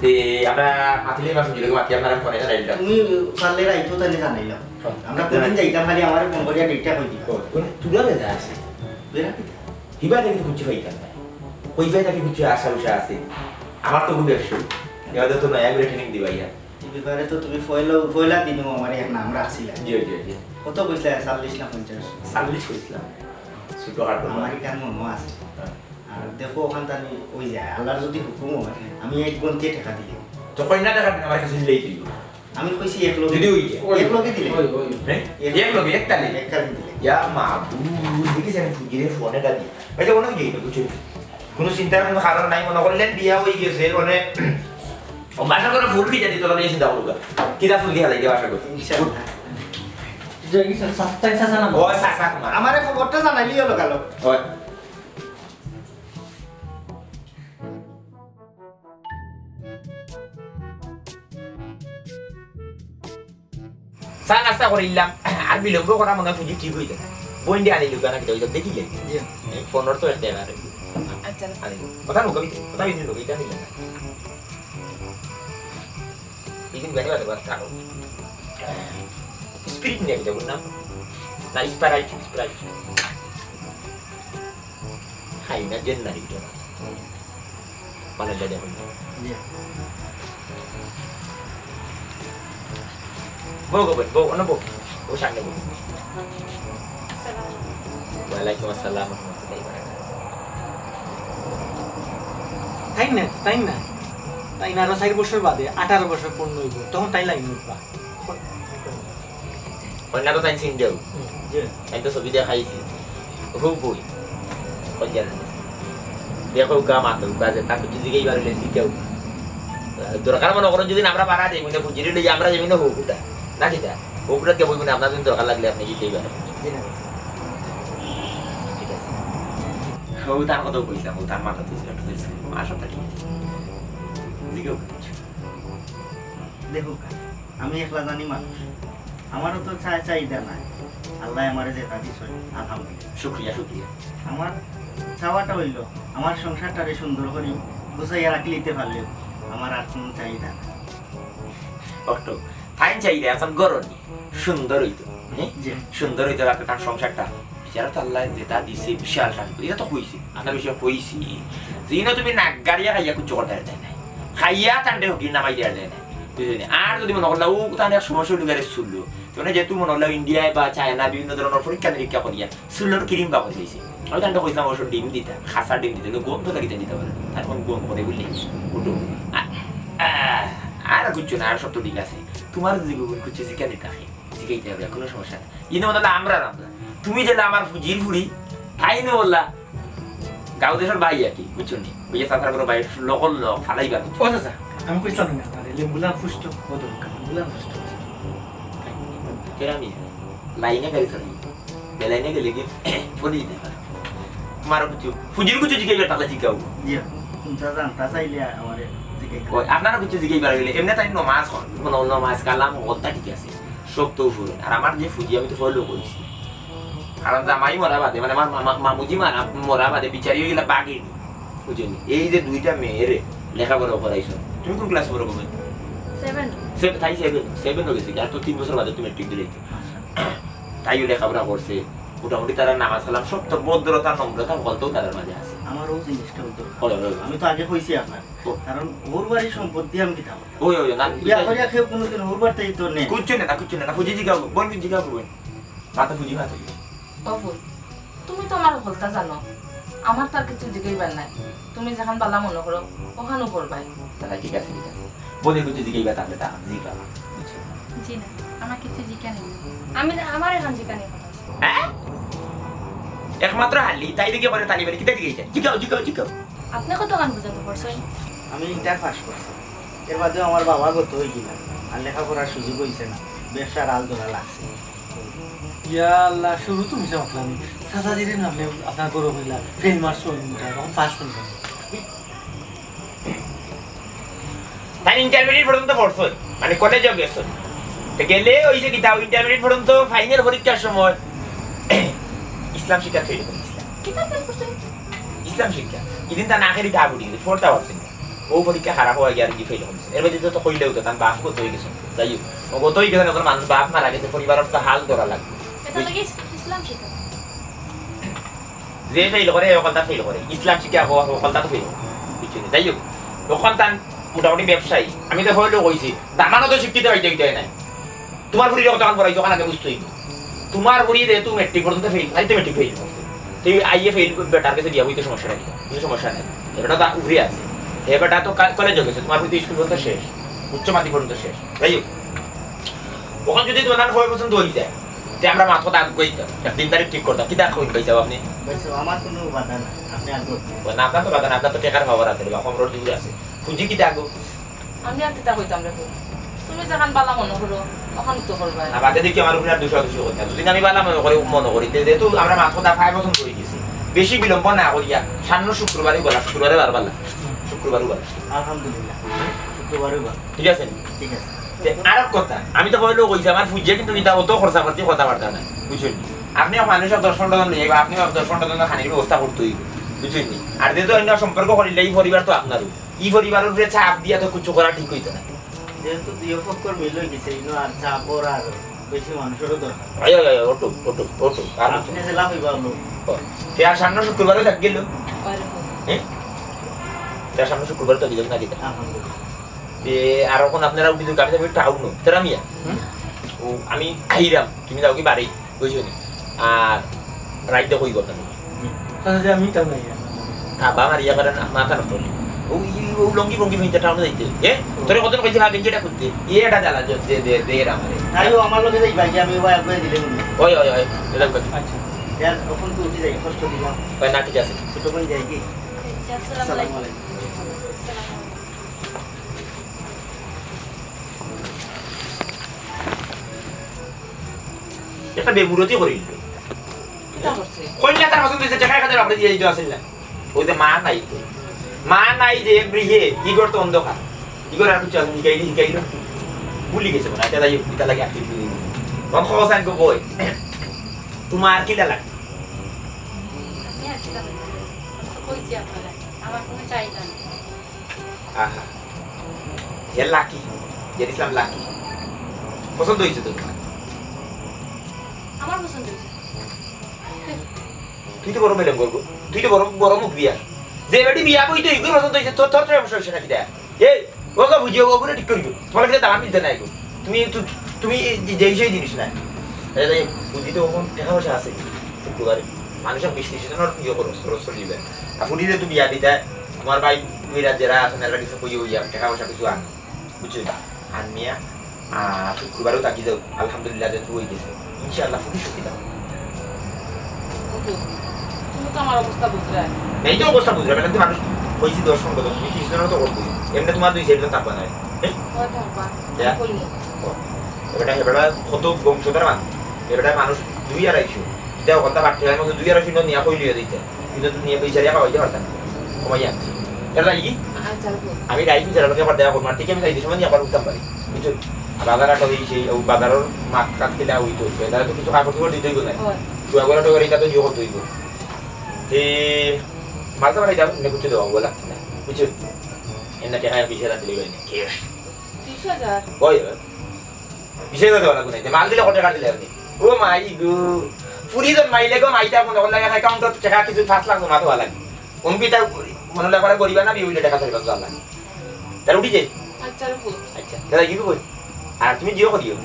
[SPEAKER 1] তে আমরা মাতিলে মাছ যদি মাতি আপনারা ফোনে জানাইলাম
[SPEAKER 6] তুমি পারলে রাইতো তাহলে জানাইলাম আমরা কোনদিন যাইতাম খালি আমার ফোন করিয়া ডেটটা কই? দিবা
[SPEAKER 1] তুলা বেদা আছে।
[SPEAKER 6] বেরা কি?
[SPEAKER 1] হিবা থেকে তো কিছু পাইতাম না। কইবাই তাকে কিছু আশা আছে? আমার তো ব্যবসা এবার তো নয়া করে ট্রেনিং
[SPEAKER 6] ব্যাপারে তো তুমি ফয়লা ফয়লা দিনও আমার এক নাম রাখছিলা
[SPEAKER 1] জি জি জি।
[SPEAKER 6] কত কইছিলা? চাল্লিশ না পঞ্চাশ?
[SPEAKER 1] সাল্লিশ করেছিলাম ছোটো হাট
[SPEAKER 6] আমার মনো আছে। আর দেখো ওখান তানি ওই যায় আল্লাহর যদি হুকুম হয় আমি এক গন্তি টাকা দিলে?
[SPEAKER 1] তো কন্যা দেখা আমার কাছে দিলেই দিল।
[SPEAKER 6] আমি কইছি এক লোক
[SPEAKER 1] যদি ওই
[SPEAKER 6] এক লোকে দিলে।
[SPEAKER 2] ওই ওই
[SPEAKER 1] হ্যাঁ? এক লোক একটা দিলে।
[SPEAKER 6] একটা দিন দিলে।
[SPEAKER 1] ইয়া মা দেখিস আমি ফুজিরে ফোনেটা দিই এটা কোনো কি বুঝছ? কোনো চিন্তার কোনো কারণ নাই মনে করলেন বিয়া হয়ে গেছে মানে ও বাসা করে ফুল দিয়ে দিত তাহলে চিন্তা করুক কিরা ফুল দিয়া লাগে বাসা করে?
[SPEAKER 6] আমারে খবরটা জানাইলি হলো কালো
[SPEAKER 1] হয়। চা নাস্তা করিলাম আর বিলম্ব করা মনে হয় ফুজি ঠিক হইতে বইন দিয়ে আনিল গানা কিটা দেখিলে ফোনের তো একটা আর
[SPEAKER 3] আচ্ছা
[SPEAKER 1] আনিল কথা নুকাবি কথা বিদিন নুকাবি এটা নিলেন না বিদিন গানি বাদে বাদ কারও স্পিরিট নিয়ে যাব না না স্প্রাইট স্প্রাইট খাই না জেন না দিত মানে লেদে হইল বউ গো বউ
[SPEAKER 7] তাই না তাই না তাই না আরও চার বছর বাদে আঠারো বছর পূর্ণ হইব তখন তাই লাইন উঠবা
[SPEAKER 1] অন্য তো তাই দেও আমি তো ছবি দেখাইছি খুব বই দেখো গা মাতো গাছে তাকে যদি গেই বারে লেছি কেউ দরকার মনে করেন যদি আমরা বাড়া দেই মানে বুঝিয়ে আমরা যেমন হোক ওটা না আপনার যদি দরকার লাগলে আপনি জিতেই পারেন। ও তার কথা কইলাম ও তার মাথা তুই একটু আশাটা ঠিক আছে
[SPEAKER 6] আমি একলা জানি মানুষ। আমারও তো চা- চাহিদা নাই। আল্লাহ আমারে যেটা দিছে আলহামদুলিল্লাহ।
[SPEAKER 1] শুক্রিয়া শুক্রিয়া।
[SPEAKER 6] আমার চাওয়াটা হইল আমার সংসারটারে সুন্দর করে গুছাইয়া রাখি নিতে পারলেও আমার আর কোনো চাহিদা নাই।
[SPEAKER 1] ফাইন চাইলে এখন গরনি সুন্দর হইতো? সুন্দর হইতো তার সংসারটা। বিচারা তো আল্লাহ যেটা দিছে বিশাল শান্তি। এটা তো আপনার বিষয়ে যিনি তুমি নাক গাড়িয়া খাইয়া করতে দেয় নাই। খাইয়া তান্ডে হকির নামাই দেওয়ার দেয় নাই। বুঝলি? আর যদি মনে করলা ও তাহলে সমস্যা চুললো। মানে যেহেতু মনে হলো ইন্ডিয়ায় বা চায়না বিভিন্ন ধরনের পরীক্ষা নিরীক্ষা করিয়া চুলোর ক্রিম বা করে দিয়েছে আমি তান্ডে কইতাম ডিম দিতা খাসা ডিম দিতে গম তো লাগিতে দিতে পারে তার কোন গম করে বললি উঠো। আর কুচ্ছু না আর সব তো ঠিক আছে। তোমার যদি কুচ্ছু শিখা দিতে থাকে শিখাইতে হবে কোনো সমস্যা নেই। ইনো বললে আমরা আমরা তুমি যেটা আমার ফুজির ফুড়ি তাই নে বললা গাঁও দেশের ভাই আর কি বুঝছ নি? বুঝে সাঁতার করে ভাই লগল লগ ফালাইবা
[SPEAKER 2] ও চাচা আমি কইতাম না তাহলে লেম্বুলান ফুষ্ট ও দরকার ফুষ্ট
[SPEAKER 1] কেরামি লাইনে গাড়ি চলাই বেলাইনে গেলে কি পড়ে দিতে পারে ফুজির কুচু জিগাইবা তাহলে জিগাও
[SPEAKER 6] জি জানতা চাইলে আমারে
[SPEAKER 1] আপনারা কিছু জিগাইবা গেলে এমনি তাই নমাজ হন কোনো নমাজ কালাম হলতা ঠিক আছে সব তো ফুল আর আমার যে ফুজি আমি তো ফলো করেছি। কারণ জামাই মরা বাদে মানে আমার মামুজি মারা মরা বাদে বিচারি হয়ে গেলে বাগেনি বুঝলি? এই যে দুইটা মেয়েরে লেখাপড়া করাইছো তুমি কোন ক্লাস পড়ো কবে?
[SPEAKER 4] সেভেন
[SPEAKER 1] তাই সেভেন সেভেন হয়ে গেছে। আর তো তিন বছর বাদে তুমি মেট্রিক দিলে তাইও লেখাপড়া করছে। মোটামুটি তারা নামাজ সালাম সব তো ভদ্রতা নম্রতা বলতেও তাদের মাঝে আছে।
[SPEAKER 6] আমারও জিনিসটা। আমি তো আগে কইছি আপনার। কারণ ওর বাড়ির সম্পত্তি আমি কিতাব
[SPEAKER 1] ওই ওই না
[SPEAKER 6] বিয়া করিয়া কেউ কোনোদিন ওর বাড়িতেই তো নেই।
[SPEAKER 1] কুচ্ছু না কুচ্ছু না ফুজি জিগাও বোন জিগাও বোন মাথা ফুজি ভাত
[SPEAKER 3] অফুল তুমি তো আমার হলতা জানো। আমার তার কিছু জিগাইবার নাই। তুমি যেখান বালা মনে করো ওখানেও করবাই।
[SPEAKER 1] তাহলে ঠিক আছে ঠিক আছে। বোনের কুচ্ছু জিগাইবা তাহলে তা জিগাও।
[SPEAKER 4] জি না আমার কিছু জিজ্ঞা নেই। আমি আমার এখন জিজ্ঞা নেই।
[SPEAKER 1] হ্যাঁ? একমাত্র হালি তাই দিকে বলে তালি বলে কিতা দিকে জিগাও জিগাও জিগাও।
[SPEAKER 4] আপনি কত গান বুঝাতে পারছেন
[SPEAKER 6] আমি ইন্টার পাস করছি। এর বাদেও আমার বাবা গত হয়ে গেলাম আর লেখাপড়ার সুযোগ হয়েছে না। ব্যবসার আল ধরা লাগছে।
[SPEAKER 2] ইয়া আল্লাহ শুরু তুমি চাচা যদি নামলে আপনার হইলা ফেল মারছো তখন পাস
[SPEAKER 1] তাই ইন্টারমিডিয়েট পর্যন্ত পড়ছো? মানে কলেজে গেছো? গেলে ওই যে কিতা ইন্টারমিডিয়েট পর্যন্ত ফাইনাল পরীক্ষার সময়? ইসলাম শিক্ষা ফেল ইসলাম শিক্ষা। ইদিন তা নাকেরই গা বুড়ি ফোরটা পারছেন ও পরীক্ষা খারাপ হয়ে গিয়ে আর কি ফেল হয়েছে এর মধ্যে তো কইলেও তো তার বাপ হয়ে গেছে। যাই হোক হয়ে গেছে যখন মানুষ বাপ মারা গেছে পরিবারের তো হাল ধরা লাগবে।
[SPEAKER 4] এটা
[SPEAKER 1] যে ফেল করে ওখানটা ফেল করে। ইসলাম শিক্ষা ফেল বুঝছি যাই হোক তান মোটামুটি ব্যবসায়ী আমি তো হইলেও কইছি দামানো তো শিক্ষিত হইতে হইতে নাই। তোমার বুড়ি যখন তখন পড়াইছো ওখানে আগে বুঝতেই তোমার বুড়ি তুমি মেট্রিক পর্যন্ত ফেল তাই তো মেট্রিক ফেল করছে। তুই আইয়ে ফেল বেটার কাছে বিয়া হইতে সমস্যা নেই কিছু সমস্যা নেই। এবারটা তো আছে। এ বেটা তো কলেজে গেছে তোমার স্কুল পর্যন্ত শেষ উচ্চ মাধ্যমিক পর্যন্ত শেষ। হোক ওখান যদি তোমার সবাই পছন্দ হয়ে যায় যে আমরা মাথা আগ কইতাম একদিন তারিখ ঠিক করতাম কি পাইছাও আপনি?
[SPEAKER 6] আমার কোনো বাধা নাই আপনি আগে
[SPEAKER 1] ওই না আপনার তো বাগান আপনার তো টেকার খবর আছে বা কমরোড দূরে আছে। পুঁজি কি
[SPEAKER 3] আমি আর কিতা কইতাম রে তুমি যেখান বালা মনে করো তো
[SPEAKER 1] দেখি আমার উপরে আর দুশো দুশো করতে যদি আমি বালা মনে করি মনে করি যেহেতু আমরা মাথা ফাইভ বছর করে গেছি। বেশি বিলম্ব না করিয়া সান্ন শুক্রবারই বলা শুক্রবারে বার
[SPEAKER 6] আলহামদুলিল্লাহ।
[SPEAKER 1] ঠিক আছে?
[SPEAKER 6] ঠিক আছে।
[SPEAKER 1] আর কথা আমি তো কইছি আমার ফুজিয়ে কিন্তু এটা অত খরচা করতে কথাবার্তা না বুঝছেন? নি? আপনি মানুষের দশ পনেরো জন আপনি দশ পনেরো জনের খানির ব্যবস্থা করতে হইব বুঝছেন আর যেহেতু অন্য সম্পর্ক করিলে এই পরিবার তো আপনারও এই পরিবারের উপরে চাপ দিয়া তো কিছু করা ঠিক হইতো না
[SPEAKER 6] যেহেতু দুই পক্ষর মিল হয়ে গেছে ইনো আর চাপর আর বেশি মানুষেরও দরকার
[SPEAKER 1] আয় আয় আর
[SPEAKER 6] আপনি যে লাভ হইবা লোক
[SPEAKER 1] তে আর সামনে শুক্রবারে থাক গেল হ্যাঁ। তার সামনে শুক্রবার তো দিলাম না তে আর এখন আপনারা উঠি আমি যাব টাউন তেরা মিয়া? ও আমি আইরাম তুমি যাও কি বাড়ি? বুঝছ নি? আর রাইতে কই
[SPEAKER 2] যে আমি তাও নাই।
[SPEAKER 1] আবা আমার ইয়া করেন মাথা নষ্ট হলি। ও ই- ও লঙ্গি ভিনতে টাউনে যাইতে। এ? তোরে কত কইছি ভাবে যেটা করতে এটা জ্বালা দে দে দে দে আমারে।
[SPEAKER 6] তাইও আমার লগে যাইবা কি আমি ওই আগে দিলে
[SPEAKER 1] ওই ওই ওই এটা কই?
[SPEAKER 2] আচ্ছা।
[SPEAKER 6] যাই দিলাম যাই
[SPEAKER 1] একটা বেমুরতি করিল
[SPEAKER 3] করছে।
[SPEAKER 1] তার পছন্দ হয়েছে টাকা খাতে আপনি দিয়ে দিতে আসেন না। ওই যে মা নাই মা নাই যে গৃহে ইগর তো অন্ধকার। ইগর আর কিছু আছে শিখাইলি শিখাইল ভুলি গেছে মনে এটা যাই এটা লাগে একটি তখন খবর আনব বই তোমার লাগে?
[SPEAKER 4] কি আপনারা, আমার কোনো নেই।
[SPEAKER 1] আহা। এ লাকি যে ইসলাম লাকি। পছন্দ হয়েছে তো তুই তো বড় বলব তুই তো বিয়া যে বেটি বিয়া করে ঠিক করব। তোমার কাছে দাম মিলতে নাই তুমি তুমি সেই জিনিস না বুদ্ধি তো ওরকম টাকা পয়সা আছে। একটু বারে মানুষের বিশ ত্রিশ জনের ইয়ে করো তুমি বিয়া দিতে তোমার ভাই মেয়েরা যারা আছেন এরা কিছু কই হইয়া টাকা পয়সা কিছু আন বুঝছ? আন আর শুক্রবারও যাও আলহামদুলিল্লাহ যে তুই গেছে ইনশাআল্লাহ ফুটি সুখী দাও।
[SPEAKER 3] তুমি তো আমার অবস্থা বুঝলে।
[SPEAKER 1] এই তো অবস্থা বুঝবে না মানুষ হয়েছি দর্শন করো তুমি কিছু জনের তো করব এমনি তোমার দুই সাইড থাকবে না এই
[SPEAKER 3] হয়তো হবা
[SPEAKER 1] যা।
[SPEAKER 3] কইনি
[SPEAKER 1] এবারটা এবারটা কত বংশধর মানুষ। এবারটা মানুষ দুই আড়াইশো। এটা হয় দুই আড়াইশো নিয়ে নিয়ে কইলিয়ে দিতে কিন্তু নিয়ে পয়সা খাওয়াইতে পারতাম। কমাই আনছি। এটা কি আমি রাইট আবার দেখা করব ঠিক আমি সময় নিয়ে আবার উঠতাম পারি বুঝছ বাজার আটা হই সেই ও বাজারের মাছ কাট খেলে হইতো এটা তো কিছু কাপড় চোপড় দিতে হইব না শুয়া করে টোকারি তা তো ইয়ে করতে হইব মাছ এটা নে বুঝতে দেওয়া বলা না? এমনি টাকা রাখতে ওই দেওয়া লাগবে মাল দিলে কত টাকা দিলে আপনি? ও মাই গো। পুরি জন মাইলে গো মাইটা মনে করলে অ্যাকাউন্টত টাকা কিছু পাঁচ লাখ জমা দেওয়া লাগে। কম্পিউটা মনে হলে করে করিবা না বিউলে টাকা চারি পাঁচ লাখ লাগে। তার উঠি যাই
[SPEAKER 3] আচ্ছা
[SPEAKER 1] আচ্ছা। দাদা কি কই আর তুমি জিও করিও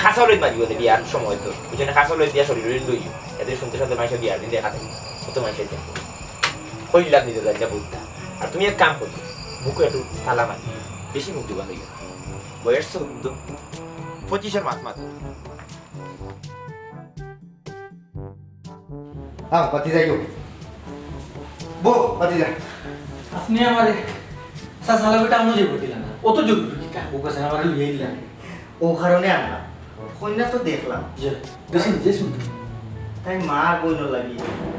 [SPEAKER 1] খাসা লই মারিও বিয়ার সময় তো। বুঝছেন খাসা লই দিয়া শরীর লই এদের শুনতে শুনতে মাইসা বিয়ার দিন দেখা থাকে কত মাইসা দেয় কইলাম নিজে যাই যা বুঝতা। আর তুমি এক কাম করো। মুখে একটু তালা মারি বেশি মুখ দিবা লইও বয়স তো কিন্তু পঁচিশের মাস মাত্র।
[SPEAKER 6] হ্যাঁ পাতি যাইও। বো পাতি যা।
[SPEAKER 2] আপনি আমার যাইব দিলেন অত জরুরি ও কাছে আমার লিয়ে দিলেন
[SPEAKER 6] ও কারণে আনলাম কন্যা তো দেখলাম।
[SPEAKER 2] যে দেখুন শুনতে
[SPEAKER 6] তাই মা বইন লাগি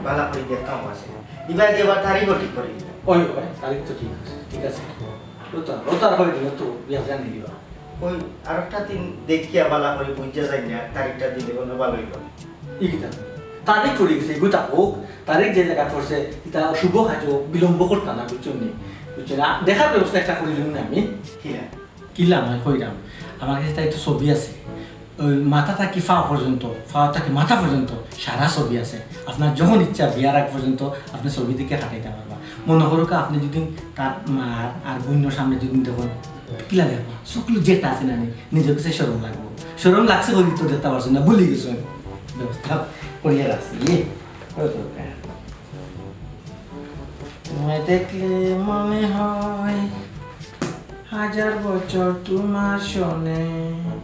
[SPEAKER 6] বালা করে দেখতাম আছে। এবার এবার তারিখও ঠিক করে।
[SPEAKER 2] ওই ওই তারিখ তো ঠিক আছে ঠিক আছে। ও তো ও তো আর দিল তো বিয়া জানি দিবা।
[SPEAKER 6] ওই আর একটা দিন দেখিয়া বালা করে বুঝা যায় না তারিখটা দিলে কোনো ভালোই হবে
[SPEAKER 2] ই তারিখ? পড়ে গেছে গোটা হোক। তারিখ যে জায়গা পড়ছে এটা শুভ কাজ বিলম্ব করতাম না বুঝছ নি? বুঝছ না? দেখার ব্যবস্থা একটা না আমি।
[SPEAKER 6] কিনা
[SPEAKER 2] কিলাম আমি কইলাম আমার কাছে তাই তো ছবি আছে। ওই মাথা থাকি ফা পর্যন্ত ফা থাকি মাথা পর্যন্ত সারা ছবি আছে। আপনার যখন ইচ্ছা বিয়ার আগ পর্যন্ত আপনি ছবি দিকে হাঁটাইতে পারবা মনে করুক আপনি যদি তার মার আর বন্যর সামনে যদি দেখুন কিলা দেখবা সকল যেটা আছে না নিজের কাছে সরম লাগবো। সরম লাগছে বলি তো দেখতে পারছেন না, ভুলে গেছো ব্যবস্থা করিয়া রাখছি তোমায় দেখলে মনে হয় হাজার বছর তোমার শোনে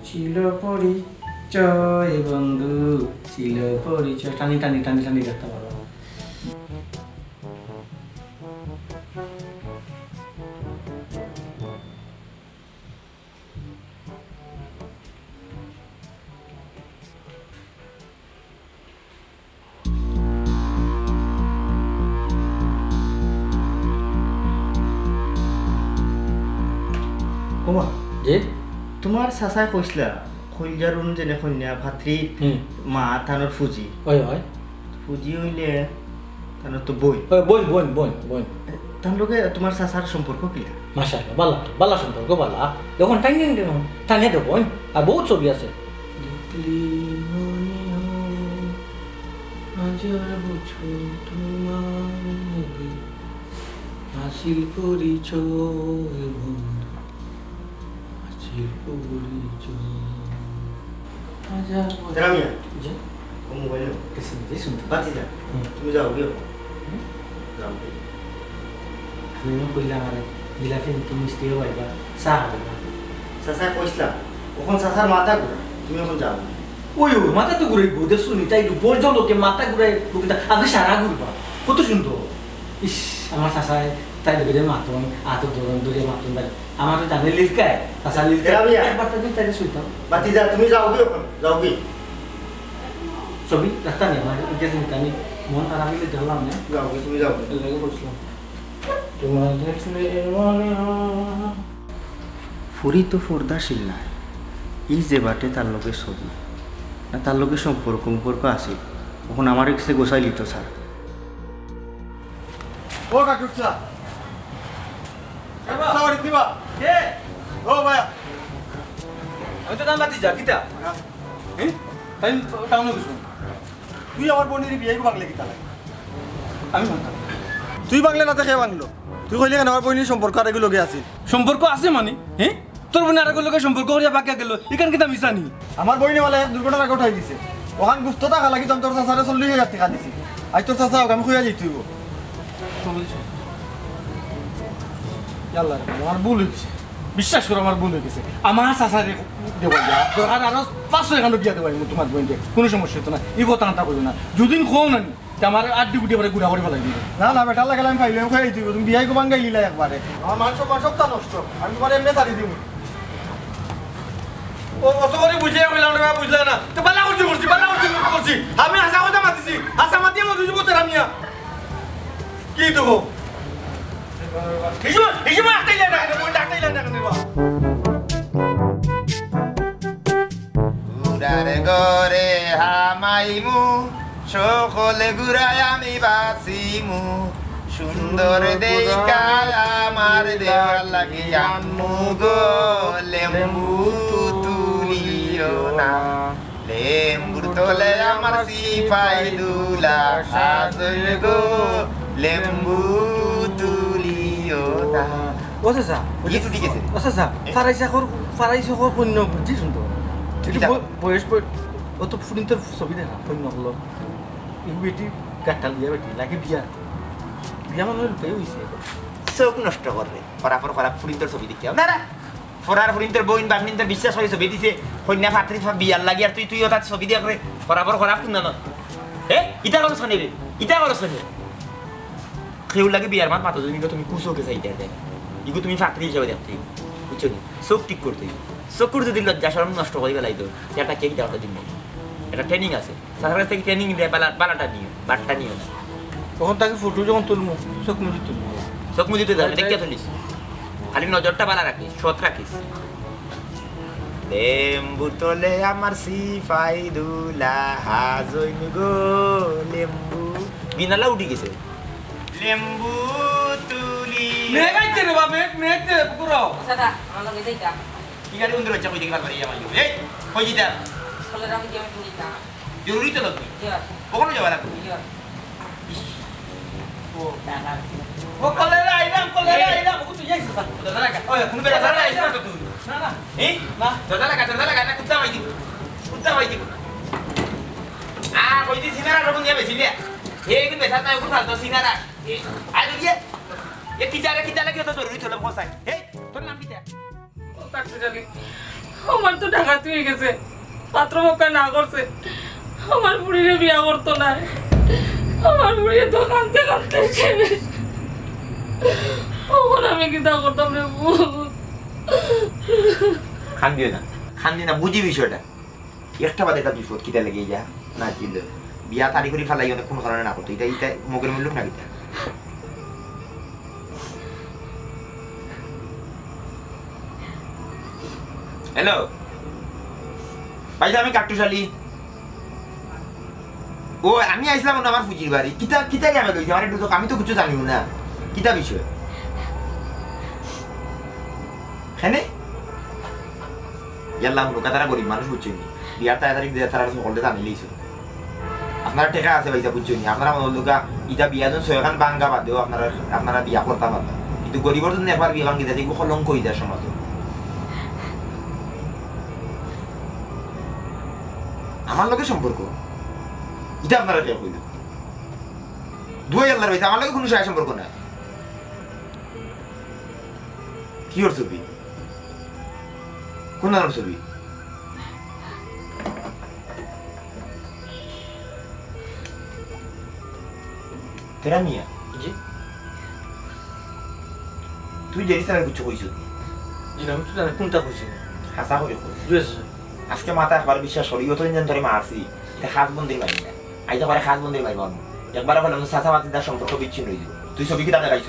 [SPEAKER 2] ছিল পরিচয়, বন্ধু। ছিল পরিচয়। টানি টানি টানি টানি করতে পারো
[SPEAKER 6] চাচাই কৈছিলা কইলজাৰুণ যেনে কন্যা ভাতৃ মা থানৰ ফুজি।
[SPEAKER 2] হয় হয়।
[SPEAKER 6] ফুজি হইলে থানৰতো বই
[SPEAKER 2] হয় বই বোন বোন বোন
[SPEAKER 6] তেওঁলোকে তোমাৰ চাচাৰ সম্পৰ্ক কিলা
[SPEAKER 2] মাশাআল্লাহ বালা বালা সম্পর্ক বালা। যখন টাইম টাইম টাইম টানিয়ে দেবো আর বহুত ছবি আছে। দেখলি মনে বন্ধু হাসিল পরিচয় হাজার বছর
[SPEAKER 6] ৰামিয়া
[SPEAKER 2] যে
[SPEAKER 6] ও মোবাইল
[SPEAKER 2] কিছু যে শুনতে
[SPEAKER 6] পাতি যা
[SPEAKER 2] হুম।
[SPEAKER 6] তুমি যাও গিয়ে যাও
[SPEAKER 2] আমিও কইলাম আরে জিলাপি তুমি
[SPEAKER 6] অকণ যাও
[SPEAKER 2] ওই ওই মাথা তো ঘুরে ঘুরে শুনি তাই বলছো লোকে মাথা ঘুরে লোকে সারা ঘুরবা কত সুন্দর ইস আমার শাসায় তাই লোকে মাতন আত দৌড়ন দৌড়ে মাতন তাই। আমার তো জানে লিলকায় শাসা লিলকায়। একবার তাই তাই শুইতাম।
[SPEAKER 6] পাতি যা তুমি যাও গিয়ে যাও গিয়ে।
[SPEAKER 2] ছবি রাস্তা নেই আমার এটা চিন্তা আমি মন খারাপ হলে ধরলাম না।
[SPEAKER 6] যাও গিয়ে তুমি যাও
[SPEAKER 2] লেগে পড়ছিলাম তোমার দেখলে
[SPEAKER 6] ফুরি তো পর্দাশীল নাই। ই যে বাটে তার লগে ছবি না তার লোকের সম্পর্ক সম্পর্ক আছে। তখন আমার কাছে গোসাই লিত স্যার।
[SPEAKER 8] ও কাকুচা দিবা?
[SPEAKER 2] কে?
[SPEAKER 8] ও ভাইয়া।
[SPEAKER 2] আমি তো দাম বাতি যা কিতা? হ্যাঁ। তাই টাউনে গেছো?
[SPEAKER 8] তুই আমার বোনের বিয়ে বাংলে কি তালাই
[SPEAKER 2] আমি ভাবতাম
[SPEAKER 8] তুই বাংলে না দেখে বাংলো তুই কইলি কেন আমার বোনের সম্পর্ক আর এগুলো আছে?
[SPEAKER 2] সম্পর্ক আছে মানে? হ্যাঁ তোর বোন আর লোকের সম্পর্ক করিয়া বাকি গেল। এখান কিতা মিশা নি?
[SPEAKER 8] আমার বইনে বলে দুর্ঘটনা আগে উঠাই দিছে। ওখান গুস্ত টাকা লাগি তোর চাচারে চল্লিশ হাজার টাকা দিছি। আজ তোর চাচা আমি খুঁজে যাই তুই
[SPEAKER 2] আল্লাহ আমার ভুল হয়ে গেছে। বিশ্বাস করো আমার ভুল হয়ে গেছে। আমার চাচারে দেওয়া যা দরকার আরও পাঁচশো এখানে দিয়া দেওয়া তোমার বোনকে। কোনো সমস্যা হতো না। এই কথা না করবে না। যদিন খোও না তে আমার আড্ডি গুটি করে গুড়া করে ফেলাই দিবে।
[SPEAKER 8] না না বেটার লাগালে আমি ফাইলে খুঁজে তুই তুমি বিয়াই গোবাং গাইলিলা একবারে। আমার মান সব সপ্তাহ নষ্ট? আমি তোমার এমনি ছাড়ি দিব।
[SPEAKER 2] ও অত করে বুঝে গেলাম না বুঝলে না। তো বালা করছি করছি বালা করছি করছি। আমি আশা কথা মাতিছি। আশা মাতি আমার দুজন করতে রামিয়া কি দেবো?
[SPEAKER 1] আমি সুন্দর আমার দেওয়ার লাগে আম্মু গো লেম্বু তুলিও না লেম্বুর তোলে আমার সিপাই দুলা গো লেম্বু
[SPEAKER 2] ও চাচা
[SPEAKER 1] বুঝি টুটি গেছে
[SPEAKER 2] ও চাচা কর ফারাইসা কর পণ্য বুঝছি শুনতো?
[SPEAKER 1] কিতা?
[SPEAKER 2] বয়স ও তো ফুরিন তোর ছবি দেখা বেটি বিয়া বেটি লাগে বিয়া। বিয়া মানুষ পেয়ে হয়েছে
[SPEAKER 1] চোখ নষ্ট করবে ফরাফর ফরা ফুরিন্তর ছবি দেখতে না না ফরার ফুরিন্তর বইন বাগনিন্তর বিশ্বাস করে ছবি দিছে। কন্যা ফাত্রি বিয়ার লাগি আর তুই তুই তার ছবি দিয়ে করে ফরাফর ফরা শুন না হে ইটা করছ নে ইটা করছ নে কেউ লাগে বিয়ার মাত মাতো তুমি তুমি কুসোকে চাইতে দেয় ইগো তুমি ফাত্রি হিসাবে দেখতে বুঝছ নি? চোখ ঠিক করতে চকুর যদি লজ্জা সরম নষ্ট করে গেলাই তো। একটা কেক দেওয়াটা দিন এটা ট্রেনিং আছে। সাধারণ কাছ থেকে ট্রেনিং দেয় বালা বালাটা নিও বাটটা নিও।
[SPEAKER 2] তখন তাকে ফটো যখন তুলবো চোখ মুজি তুলবো।
[SPEAKER 1] চোখ মুজিতে যাবে দেখতে তুলিস। খালি নজরটা বালা রাখিস সৎ রাখিস। লেম্বু তোলে আমার সিফাই দুলা হাজইন গো লেম্বু। বিনালা উঠি গেছে। লেম্বু তুলি
[SPEAKER 2] মেঘ আইতে রে বাবা মেঘ মেঘ দে পুরো
[SPEAKER 9] দাদা আমার লগে যাইতা
[SPEAKER 1] কি গাড়ি উন্দর হচ্ছে কই দেখি পারি আমার এই কই জিতা
[SPEAKER 9] ফলে আমি কি আমি শুনিতা
[SPEAKER 1] জরুরি তো লাগবে
[SPEAKER 9] জিয়া
[SPEAKER 1] কখনো যাওয়া লাগবে
[SPEAKER 9] জিয়া
[SPEAKER 2] ও কলেরা আইরাম কলেরা আইরাম ও তুই যাইছিস
[SPEAKER 1] দাদা লাগা ওই কোন বেলা দাদা আইছো তো তুই
[SPEAKER 2] না না
[SPEAKER 1] এই
[SPEAKER 2] না
[SPEAKER 1] দাদা লাগা দাদা লাগা না কুত্তা মাই দিব কুত্তা মাই দিব আ কই দি সিনারা তো এই আই দিয়ে এ কিটারে কিটারে কি তো জরুরি চলে বসাই এই তোর নাম কিটা
[SPEAKER 3] ও কাটতে জানি আমার তো ডাকাতি হয়ে গেছে পাত্র মক্কা না করছে আমার বুড়িরে বিয়া করতো না আমার বুড়ির তো কানতে কানতে শেষ ওখন আমি কিতা করতাম রে
[SPEAKER 1] খান দিও না খান দিও না বুঝি বিষয়টা একটা বাদে একটা বিপদ কিটা লেগে যা না দিল বিয়া তারিখ করে ফেলাই কোনো কারণে না করতো এটা এটা মগের মূল্য না কিটা হ্যালো ভাই আমি কাট্টুশালী ও আমি আইসলাম না আমার ফুজির বাড়ি কিতা কিতা আমি লইছি আমার একটু আমি তো কিছু জানিও না কিতা বিষয় হ্যাঁ ইয়াল্লা লোকা তারা গরিব মানুষ বুঝছেন বিয়ার তাড়াতাড়ি দিয়ে তারা সকলে জানি লইছো আপনার টেকা আছে পয়সা বুঝছেন আপনারা মনে লোকা ইটা বিয়া জন ছয়খান বাঙ্গা বাদ দেও, আপনারা আপনারা বিয়া করতে পারবেন কিন্তু গরিবর জন্য একবার বিয়া ভাঙ্গি এগুলো কলঙ্ক হয়ে যায় সমাজে আমার লোকের সম্পর্ক এটা আপনারা কে কইল দুই আল্লাহর হয়েছে আমার লোকে কোনো সায় সম্পর্ক নাই। কি ওর ছবি? কোন ছবি? তেরা
[SPEAKER 2] জি
[SPEAKER 1] তুই জানিস না কিছু কইছ
[SPEAKER 2] জি আমি তো জানি কোনটা কইছি
[SPEAKER 1] হাসা করে কই
[SPEAKER 2] বুঝেছ
[SPEAKER 1] আজকে মাথা একবার বিশ্বাস করি অত দিন ধরে মারছি এটা খাস বন্দির মারি না আইতে পারে খাস বন্দির মারি মারবো একবার বলে সাসা মাতি তার সম্পর্ক বিচ্ছিন্ন হয়ে তুই ছবি কি তাদের গাইছ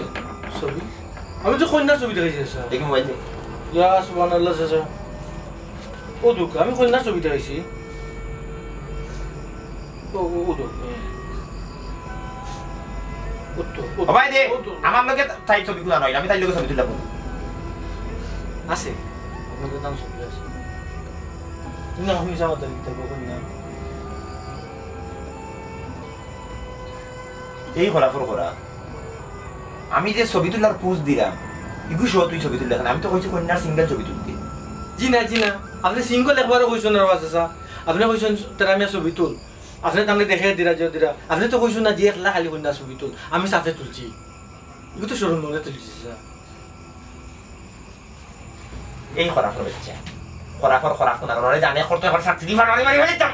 [SPEAKER 2] ছবি আমি তো কন্যার ছবি দেখাইছি স্যার
[SPEAKER 1] দেখি মোবাইল
[SPEAKER 2] ইয়া সুবহানাল্লাহ চাচা ও দুঃখ আমি কন্যার ছবি দেখাইছি
[SPEAKER 1] ও ভাই দে আমার লগে তাই ছবি নয় আমি তাই লগে ছবি তুললাম
[SPEAKER 10] আছে। আপনাদের নাম ছবি আছে। তুমি আমি যাওয়া দাবি থাকব না।
[SPEAKER 1] এই করা আমি যে ছবি তোলার পোজ দিলাম ইগু শো তুই ছবি তুললে আমি তো কইছি কন্যার সিঙ্গেল ছবি তুলতে।
[SPEAKER 10] জি না জি না আপনি সিঙ্গল একবারও কইছেন চাচা আপনি কইছেন তারা আমি ছবি তুল। আপনি তাহলে দেখে দিরা, যে দিরা। আপনি তো কইছেন না যে একলা খালি কন্যা ছবি তুল, আমি সাথে তুলছি। তো সরম মনে তুলছি
[SPEAKER 1] এই খরাফর বাচ্চা খরাফর খরাফ কোনা নরে জানে করতে এখন সাথে দিবা নরে মারি হয়ে যাম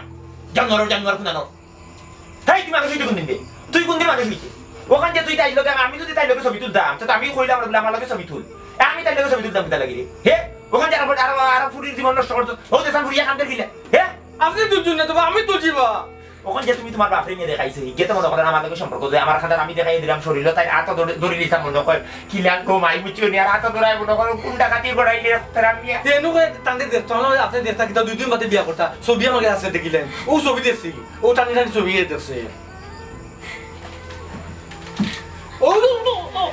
[SPEAKER 1] জানোয়ার জানোয়ার কোনা নর হেই, তুমি হইতে কোন দিন দে তুই কোন দিন মানুষ হইতে ওখান যে তুই তাই লগে, আমি যদি তাই লগে ছবি তুলতাম, তো আমি কইলাম বলে আমার লগে ছবি তুল। আমি তাই লগে ছবি তুলতাম কিতা লাগি হে, ওখান যে আর আর ফুরির জীবন নষ্ট করতো ও, দেশান ফুরিয়া কান্দে গিলে। হে?
[SPEAKER 10] আপনি তুলছেন না তো, আমি তুলছি বা।
[SPEAKER 1] ওখান যে তুমি তোমার বাপরে নিয়ে দেখাইছে গেতে মনে করেন আমার সম্পর্ক যে আমার খাতার আমি দেখাই দিলাম শরীর, তাই আত ধরে দিতাম মনে কর। কো মাই মুচিও নিয়ে আর আত ধরাই মনে করো কোন ডাকাতি গড়াইলে তার আমি
[SPEAKER 10] তেনু কই তান্তে দেখতো না আপনি দেখতা দুই দিন বাদে বিয়া করতা। ছবি আমাকে আছে দেখিলেন। ও ছবি দেখছি, ও টানি টানি ছবি দেখছে। ও নো নো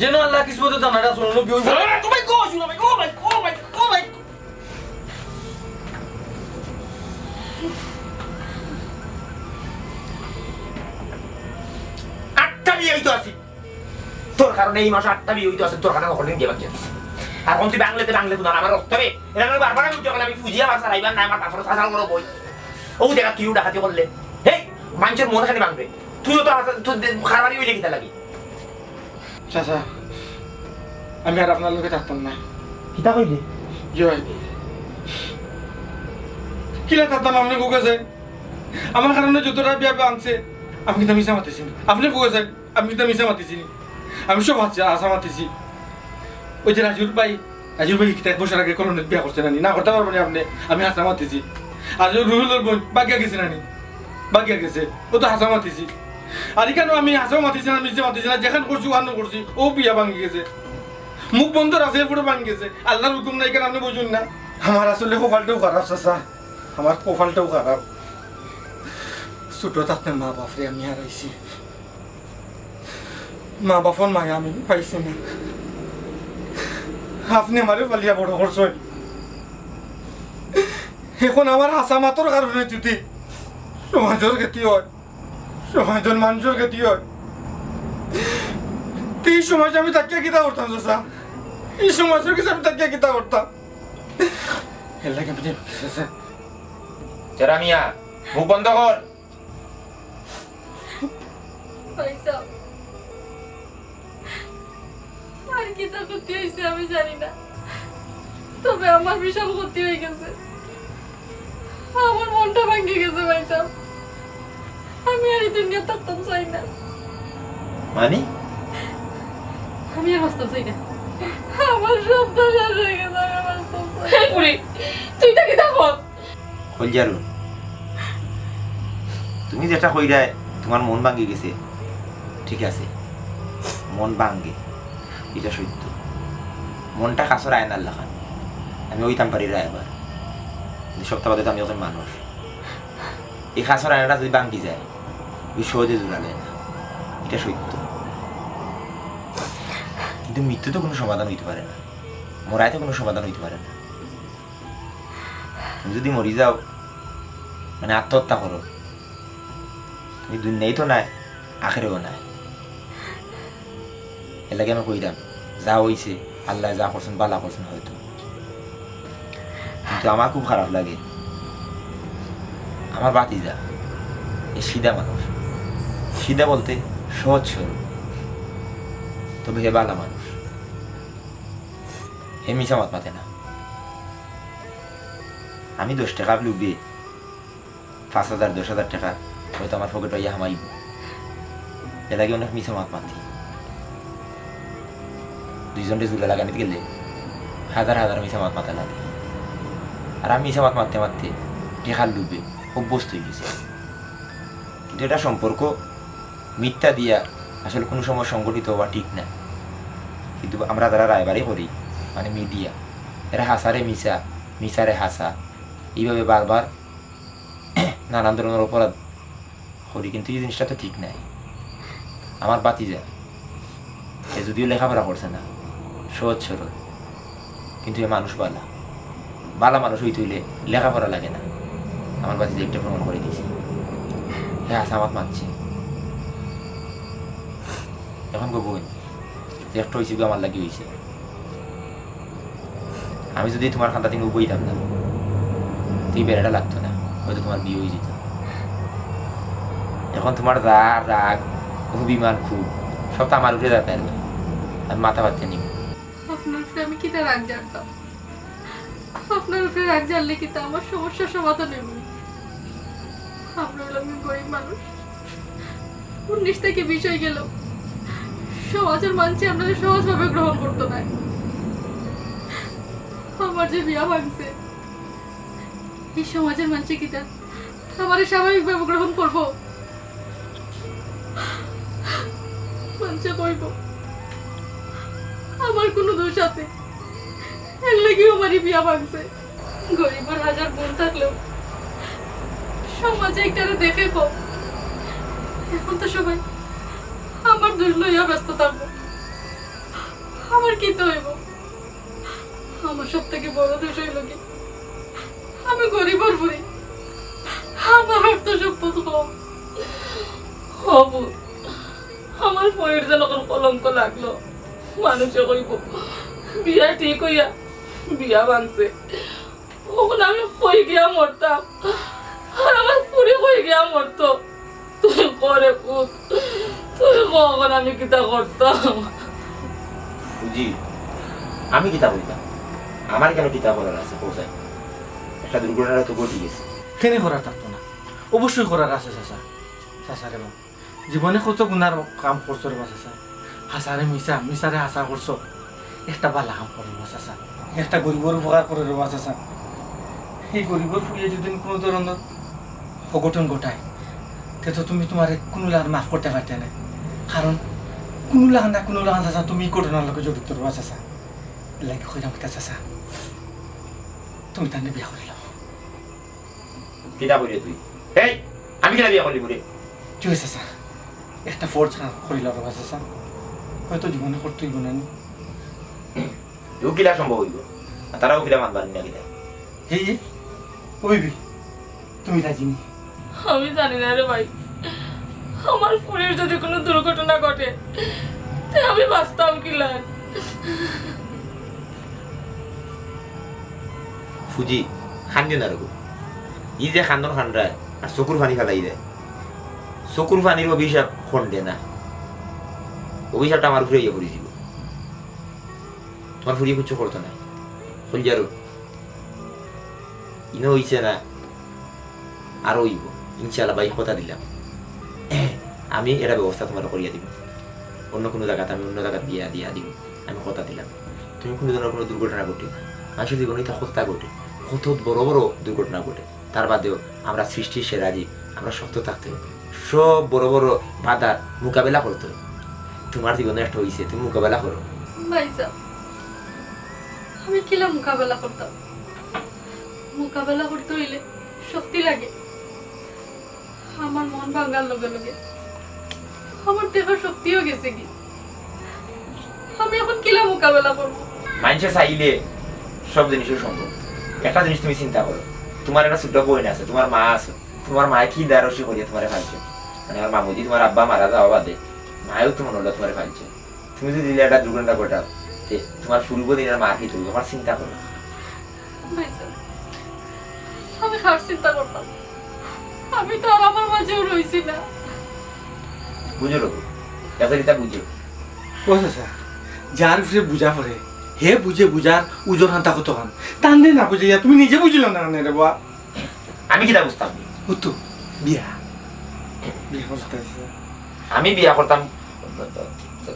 [SPEAKER 10] যেন আল্লাহ কিসমত জানাটা শুনো বিয়ে শুনো ভাই ভাই ভাই ভাই
[SPEAKER 1] আটটা বিয়ে হইতো আছি তোর কারণে এই মাসে আটটা বিয়ে হইতো আছে তোর কারণে দিয়ে বাকি আর কোন তুই বাংলাতে বাংলা কোন আমার রক্ত রে এটা আমি বারবার আমি যখন আমি ফুজিয়া আমার সারাইবার না আমার ফাসাল করো বই ও দেখা তুইও ডাকাতি করলে হেই মানুষের মন খালি ভাঙবে তুইও তো তুই খারাপই হইলে কিতা লাগি
[SPEAKER 2] চাচা আমি আর আপনার লোকে থাকতাম না।
[SPEAKER 1] কিতা কইলি?
[SPEAKER 2] জয়। কিলা থাকতাম আপনি বুকেছেন আমার কারণে যতটা বিয়া ভাঙছে আমি কিন্তু মিশা মাতিছি আপনি বুকেছেন আমি কিন্তু মিশা মাতিছি আমি সব হাসছি আশা মাতিছি। ওই যে রাজুর ভাই রাজুর ভাই এক বছর আগে কলোনিত বিয়া করছে নানি না। করতে পারব না আপনি। আমি হাসা মাতিছি। আর রুহুলের বোন বাগিয়া গেছে নানি বাগিয়া গেছে। ও তো হাসা মাতিছি। আর এখানেও আমি হাসাও মাতিছি না মিশে মাতিছি না, যেখানে করছি ওখানে করছি। ও বিয়া ভাঙি গেছে। মুখ বন্ধ আছে পুরো ভাঙি গেছে। আল্লাহর হুকুম নাই কেন আপনি বুঝুন না? আমার আসলে কপালটাও খারাপ, চাচা। আমার কপালটাও খারাপ। ছোট থাকতে মা বাপরে আমি হারাইছি। মা বাপর মায়া আমি পাইছি না। আপনি আমারে পালিয়া বড় করছেন এখন আমার হাসা মাতর কারণে যদি সমাজের ক্ষতি হয়। সমাজের মানুষের হয় এই সমাজে আমি তাকিয়া কিতা করতাম চাচা এই সমাজের কাছে আমি তাকিয়া কিতা করতাম? এর লাগে চাচা
[SPEAKER 1] তেরা মিয়া মুখ বন্ধ কর।
[SPEAKER 11] আর কিতা ক্ষতি হয়েছে আমি জানি না। তবে আমার বিশাল ক্ষতি হয়ে গেছে। আমার মনটা ভাঙে গেছে পয়সা আমি আর এই দুনিয়া থাকতাম চাই না।
[SPEAKER 1] মানে?
[SPEAKER 11] আমি আর বাস্তব চাই না। আমার সব তো শেষ হয়ে গেছে আমি বাস্তব চাই পুরি তুই তাকে দেখো
[SPEAKER 1] হলজারু তুমি যেটা কইরায় তোমার মন ভাঙ্গি গেছে। ঠিক আছে মন ভাঙ্গে এটা সত্য। মনটা কাছর আয়নার লাখান আমি ওইতাম পারি এবার। সপ্তাহ বাদে তো আমি ওখানে মানুষ। এই কাছর আয়নাটা যদি ভাঙ্গি যায়, ওই সহজে জোড়ালে না। এটা সত্য। কিন্তু মৃত্যু তো কোনো সমাধান হইতে পারে না। মরায় তো কোনো সমাধান হইতে পারে না। তুমি যদি মরি যাও মানে আত্মহত্যা করো, তুমি দুনিয়াই তো নাই, আখেরেও নাই। এর লাগে আমি কইলাম যা হইছে, আল্লাহ যা করছেন, বালা করছেন হয়তো। কিন্তু আমার খুব খারাপ লাগে। আমার বাতি যা এ সিধা মানুষ। সিধা বলতে সহজ সরল তবে হে বালা মানুষ। হে মিশা মত মাতে না। আমি দশ টাকা লুবি পাঁচ হাজার, দশ হাজার টাকা হয়তো আমার পকেট ইয়া হামাইব এর আগে অনেক মিশা মাত মাতি। দুইজনকে জুলে লাগানিতে গেলে হাজার হাজার মিশা মাত মাথা লাগে। আর আমি মিশা মাত মারতে মারতে টেকার ডুবে। অভ্যস্ত হয়ে গেছে। কিন্তু এটা সম্পর্ক মিথ্যা দিয়া আসলে কোনো সময় সংগঠিত হওয়া ঠিক না। কিন্তু আমরা যারা রায়বাড়ি করি মানে মিডিয়া, এরা হাসারে মিশা মিশারে হাসা, এইভাবে বারবার নানান ধরনের অপরাধ করি, কিন্তু এই জিনিসটা তো ঠিক নাই। আমার বাতি যা এ যদিও লেখাপড়া করছে না, সহজ সরল, কিন্তু এ মানুষ বালা। বালা মানুষ হইতে হইলে লেখাপড়া লাগে না। আমার যে একটা প্রমাণ করে দিয়েছে। হ্যাঁ আসামাত মানছে এখন গো বোন একটা হয়েছে আমার লাগি হয়েছে। আমি যদি তোমার খান্তা দিন বইতাম না তুই বেড়াটা লাগতো না, হয়তো তোমার বিয়ে হয়ে যেত। এখন তোমার যা রাগ অভিমান খুব, সব তো আমার উঠে যাতে পারবে আমি মাথা পাচ্ছে নিব
[SPEAKER 3] আপনার উপরে আমি রাগ জানতাম? আপনার উপরে রাগ জানলে কিতা আমার সমস্যার সমাধান নেব উনিশ থেকে বিষয় গেল। সমাজের মানছে সহজভাবে গ্রহণ আমার যে বিয়া ভাঙছে, এই সমাজের মানছে কিতা আমার স্বাভাবিকভাবে গ্রহণ করব। মানছে কইব আমার কোনো দোষ আছে। এর লাগি আমারই বিয়া ভাঙছে। গরিবের হাজার বোন থাকলেও সমাজে একটারে দেখে এখন তো সবাই আমার দোষ লইয়া ব্যস্ত থাকব। আমার কি তো হইব? আমার সব থেকে বড় দোষ হইল কি? আমি গরিবর বুড়ি। আমার অর্থ সম্পদ কম হব। আমার পয়ের যেন কোনো কলঙ্ক লাগল। মানুষে কইব, বিয়া ঠিক হইয়া বিয়া ভাঙছে ওখানে আমি কই গিয়া মরতাম? আর আমার পুরি কই গিয়া মরতো তুই করে পুত। তুই কখন আমি কিতা করতাম?
[SPEAKER 1] বুঝি? আমি কিতাব বলতাম আমার কেন কিতাব করার আছে পৌঁছায় একটা দুর্ঘটনা তো ঘটে গেছে।
[SPEAKER 2] কেনে করার থাকতো না? অবশ্যই করার আছে চাচা। চাচা রে বাবা জীবনে কত গুণার কাম করছ রে চাচা। হাসারে মিশা মিশারে হাসা করছ একটা বালা কাম করে চাচা। একটা গরিবর উপকার করে রে চাচা। এই গরিবর ফুলিয়ে যদি কোনো ধরনের অঘটন ঘটায় তে তো তুমি তোমার কোনো লাগান মাফ করতে পারতে না। কারণ কোনো লাগান না কোনো লাগান চাচা তুমি ঘটনার লোকে জড়িত রে বা চাচা লাগে কইরাম কিতা চাচা তুমি তাহলে বিয়া করে লাও।
[SPEAKER 1] কিতাব বলি তুই? এই আমি কিনা বিয়া করলি বলে
[SPEAKER 2] কি হয়েছে স্যার একটা ফোর্স করিল রবা স্যার হয়তো জীবনে করতেই গুণানি
[SPEAKER 1] ও কিলা সম্ভব হইব? তারাও কিলা মানবার না কিতা
[SPEAKER 2] হেই ওইবি তুমি রাজি নি
[SPEAKER 3] আমি জানি না রে ভাই। আমার ফুলের যদি কোনো দুর্ঘটনা ঘটে, তে আমি বাঁচতাম কি লাগ
[SPEAKER 1] ফুজি খান্দিও না রঘু ই যে খান্দন খান্ডায় আর চকুর পানি ফেলাই দেয় চকুর পানির অভিশাপ খন্ডে না। অভিশাপটা আমার ঘুরে ইয়ে করেছিল তোমার ফুরিয়ে কিছু করতো না হলজারো ইনো হইছে না আরও হইব ইনশাল্লাহ বাই কথা দিলাম। আমি এটা ব্যবস্থা তোমার করিয়া দিব। অন্য কোনো জায়গাতে আমি অন্য জায়গায় বিয়া দিয়া দিব। আমি কথা দিলাম। তুমি কোনো ধরনের কোনো দুর্ঘটনা ঘটে মানুষের জীবনে তা হত্যা ঘটে। কত বড় বড় দুর্ঘটনা ঘটে। তার বাদেও আমরা সৃষ্টির সেরা জীব আমরা শক্ত থাকতে হবে। সব বড় বড় বাধার মোকাবেলা করতে হবে। তোমার জীবনে একটা হয়েছে তুমি মোকাবেলা করো।
[SPEAKER 3] আমি কিলা মোকাবেলা করতাম? মোকাবেলা করতে হইলে শক্তি লাগে। আমার মন ভাঙার লগে লগে আমার দেহ শক্তিও গেছে কি? আমি এখন কিলা মোকাবেলা করব।
[SPEAKER 1] মানুষে চাইলে সব জিনিসই সম্ভব। একটা জিনিস তুমি চিন্তা করো। তোমার একটা ছোট বোন আছে তোমার মা আছে। তোমার মায়ে কি দারসি করিয়ে তোমার ফালছে মানে আমার মামুজি তোমার আব্বা মারা যাওয়া বাদে মায়েও তোমার হলো তোমার ফালছে তুমি যদি দিলে একটা দুর্ঘটনা ঘটাও তোমার শুরু করে দিনের মা কি তুমি তোমার চিন্তা করো।
[SPEAKER 3] আমি খার চিন্তা করতাম। আমি তো আর আমার মাঝেও রয়েছি না।
[SPEAKER 1] বুঝো লোক এটা বুঝো।
[SPEAKER 2] ও স্যার। যার উপরে বুঝা পড়ে হে বুঝে বুঝার উজোর হান্তা কত খান টান দে না বুঝে তুমি নিজে বুঝিল না কেন রে বাবা
[SPEAKER 1] আমি কিটা বুঝতাম?
[SPEAKER 2] ও তো বিয়া। বিয়া করতে
[SPEAKER 1] আমি বিয়া করতাম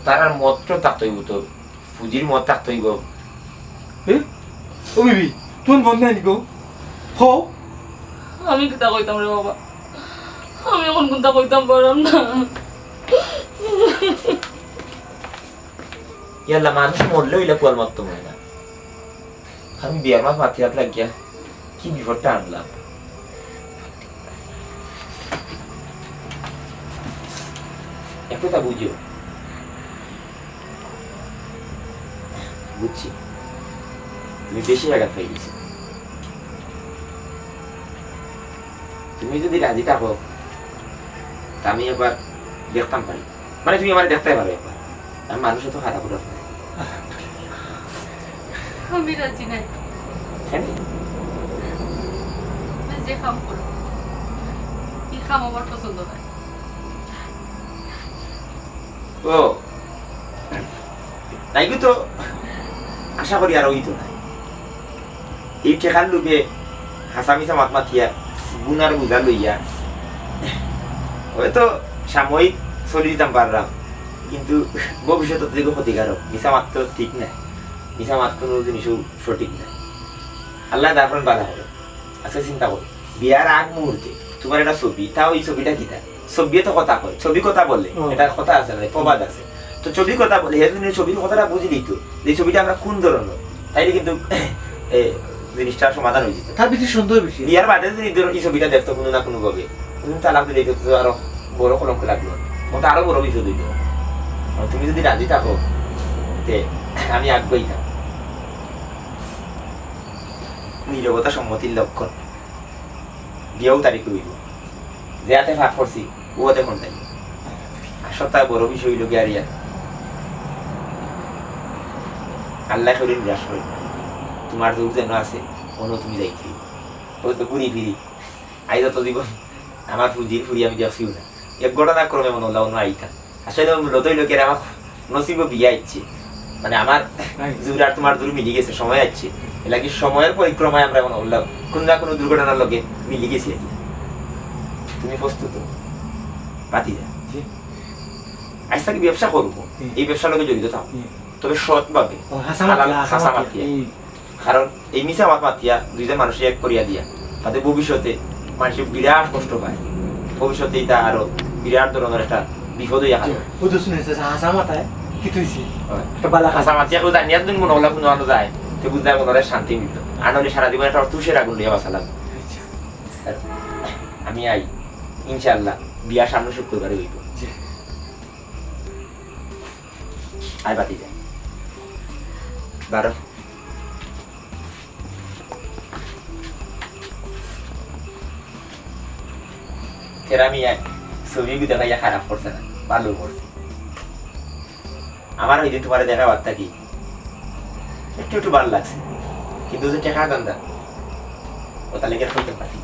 [SPEAKER 1] তার আর মত থাকতে হইব তো ফুজির মত থাকতে হইব
[SPEAKER 2] এ? ও বিবি তোমার বন্ধ নাই নিকো? হও।
[SPEAKER 3] আমি কিতা কইতাম রে বাবা? আমি এখন কোনটা কইতাম পারলাম না।
[SPEAKER 1] ইয়াল্লা, মানুষ মরলে ইলা কুয়াল মত হয় না। আমি বিয়ার মাস মাথি হাত লাগিয়া কি বিপদটা আনলাম। একটা বুঝিও বুঝছি। তুমি বেশি জায়গা পেয়ে গেছো। তুমি যদি রাজি থাকো আমি একবার দেখতাম পারি। মানে তুমি আমার দেখতে পারো একবার। আমি মানুষও তো খারাপ করে
[SPEAKER 3] আমি রাজি নাই।
[SPEAKER 1] কেন
[SPEAKER 3] তুমি যে কাম করো এই কাম আমার পছন্দ নাই।
[SPEAKER 1] ও নাই তো? আশা করি আর ওই তো নাই। এই ঠেকার লোকে হাসামিসা মাত আর বুঝা লইয়া হয়তো সাময়িক চলি দিতাম পারলাম কিন্তু ভবিষ্যতের দিকে ক্ষতিকারক মিশা মাত তো ঠিক নাই মিশা মাত কোনো জিনিসও সঠিক নাই আল্লাহ তারপর বাধা হবে আজকে চিন্তা করি বিয়ার আগ মুহূর্তে তোমার একটা ছবি তাও এই ছবিটা কি থাকে ছবি তো কথা কয় ছবি কথা বললে
[SPEAKER 2] ও।
[SPEAKER 1] এটা কথা আছে না প্রবাদ আছে তো ছবি কথা বলে হে যদি ছবির কথাটা বুঝি নিত যে এই ছবিটা আমরা কোন ধরনের তাইলে কিন্তু এ, জিনিসটার সমাধান হয়ে যেত।
[SPEAKER 2] তার বেশি সুন্দর
[SPEAKER 1] বিয়ার বাদে যদি এই ছবিটা দেখতো কোনো না কোনো ভাবে তুমি তালাক দিলে আরও বড় কলঙ্ক লাগল। ওটা আরও বড় হইল আর তুমি যদি রাজি থাকো তে আমি আগ্রহী থাক নীরবতা সম্মতির লক্ষণ। বিয়েও তারিখ হইব। যে হাতে ভাগ করছি ও হাতে কোন তাই সপ্তাহে বড় বিষয় হইল গিয়ারিয়া আল্লাহ শরীর নিরাশ করি তোমার যুগ যেন আছে কোনো তুমি যাইছি ও তো ঘুরি ফিরি। আই যত জীবন আমার ফুজির ফুরি আমি দেখছিও না এক ঘটনা ক্রমে মনে হলো অন্য আইতা। আসলে লতই লোকের আমার নসিব বিয়া ইচ্ছে মানে আমার জুর আর তোমার দূর মিলি গেছে সময় আছে। এলাকি সময়ের পরিক্রমায় আমরা মনে হলাম কোন না কোনো দুর্ঘটনার লোকে মিলি গেছি আর কি। তুমি প্রস্তুত পাতি যা আজ থেকে ব্যবসা করব? এই ব্যবসার লোকে জড়িত থাকব তবে সৎ ভাবে কারণ এই মিশা মাত মাতিয়া দুইজন মানুষের এক করিয়া দিয়া। তাতে ভবিষ্যতে মানুষের বিরাট কষ্ট পায়। ভবিষ্যতে এটা আরও বিরাট ধরনের একটা বিপদ হইয়া যায়। তো শান্তি নইলে সারা জীবন একটা তুষের আগুন লিয়া বাসা আমি আই ইনশাল্লাহ বিয়া সামনে শুক্রবারে হইব। আয় বাতি যায় বারো ফের আমি ছবি খারাপ করছে ভালো আমার ওই দেখা বার্তা কি? একটু একটু ভালো লাগছে, কিন্তু যে টেকা দান্দা, ও তাহলে করতে পারি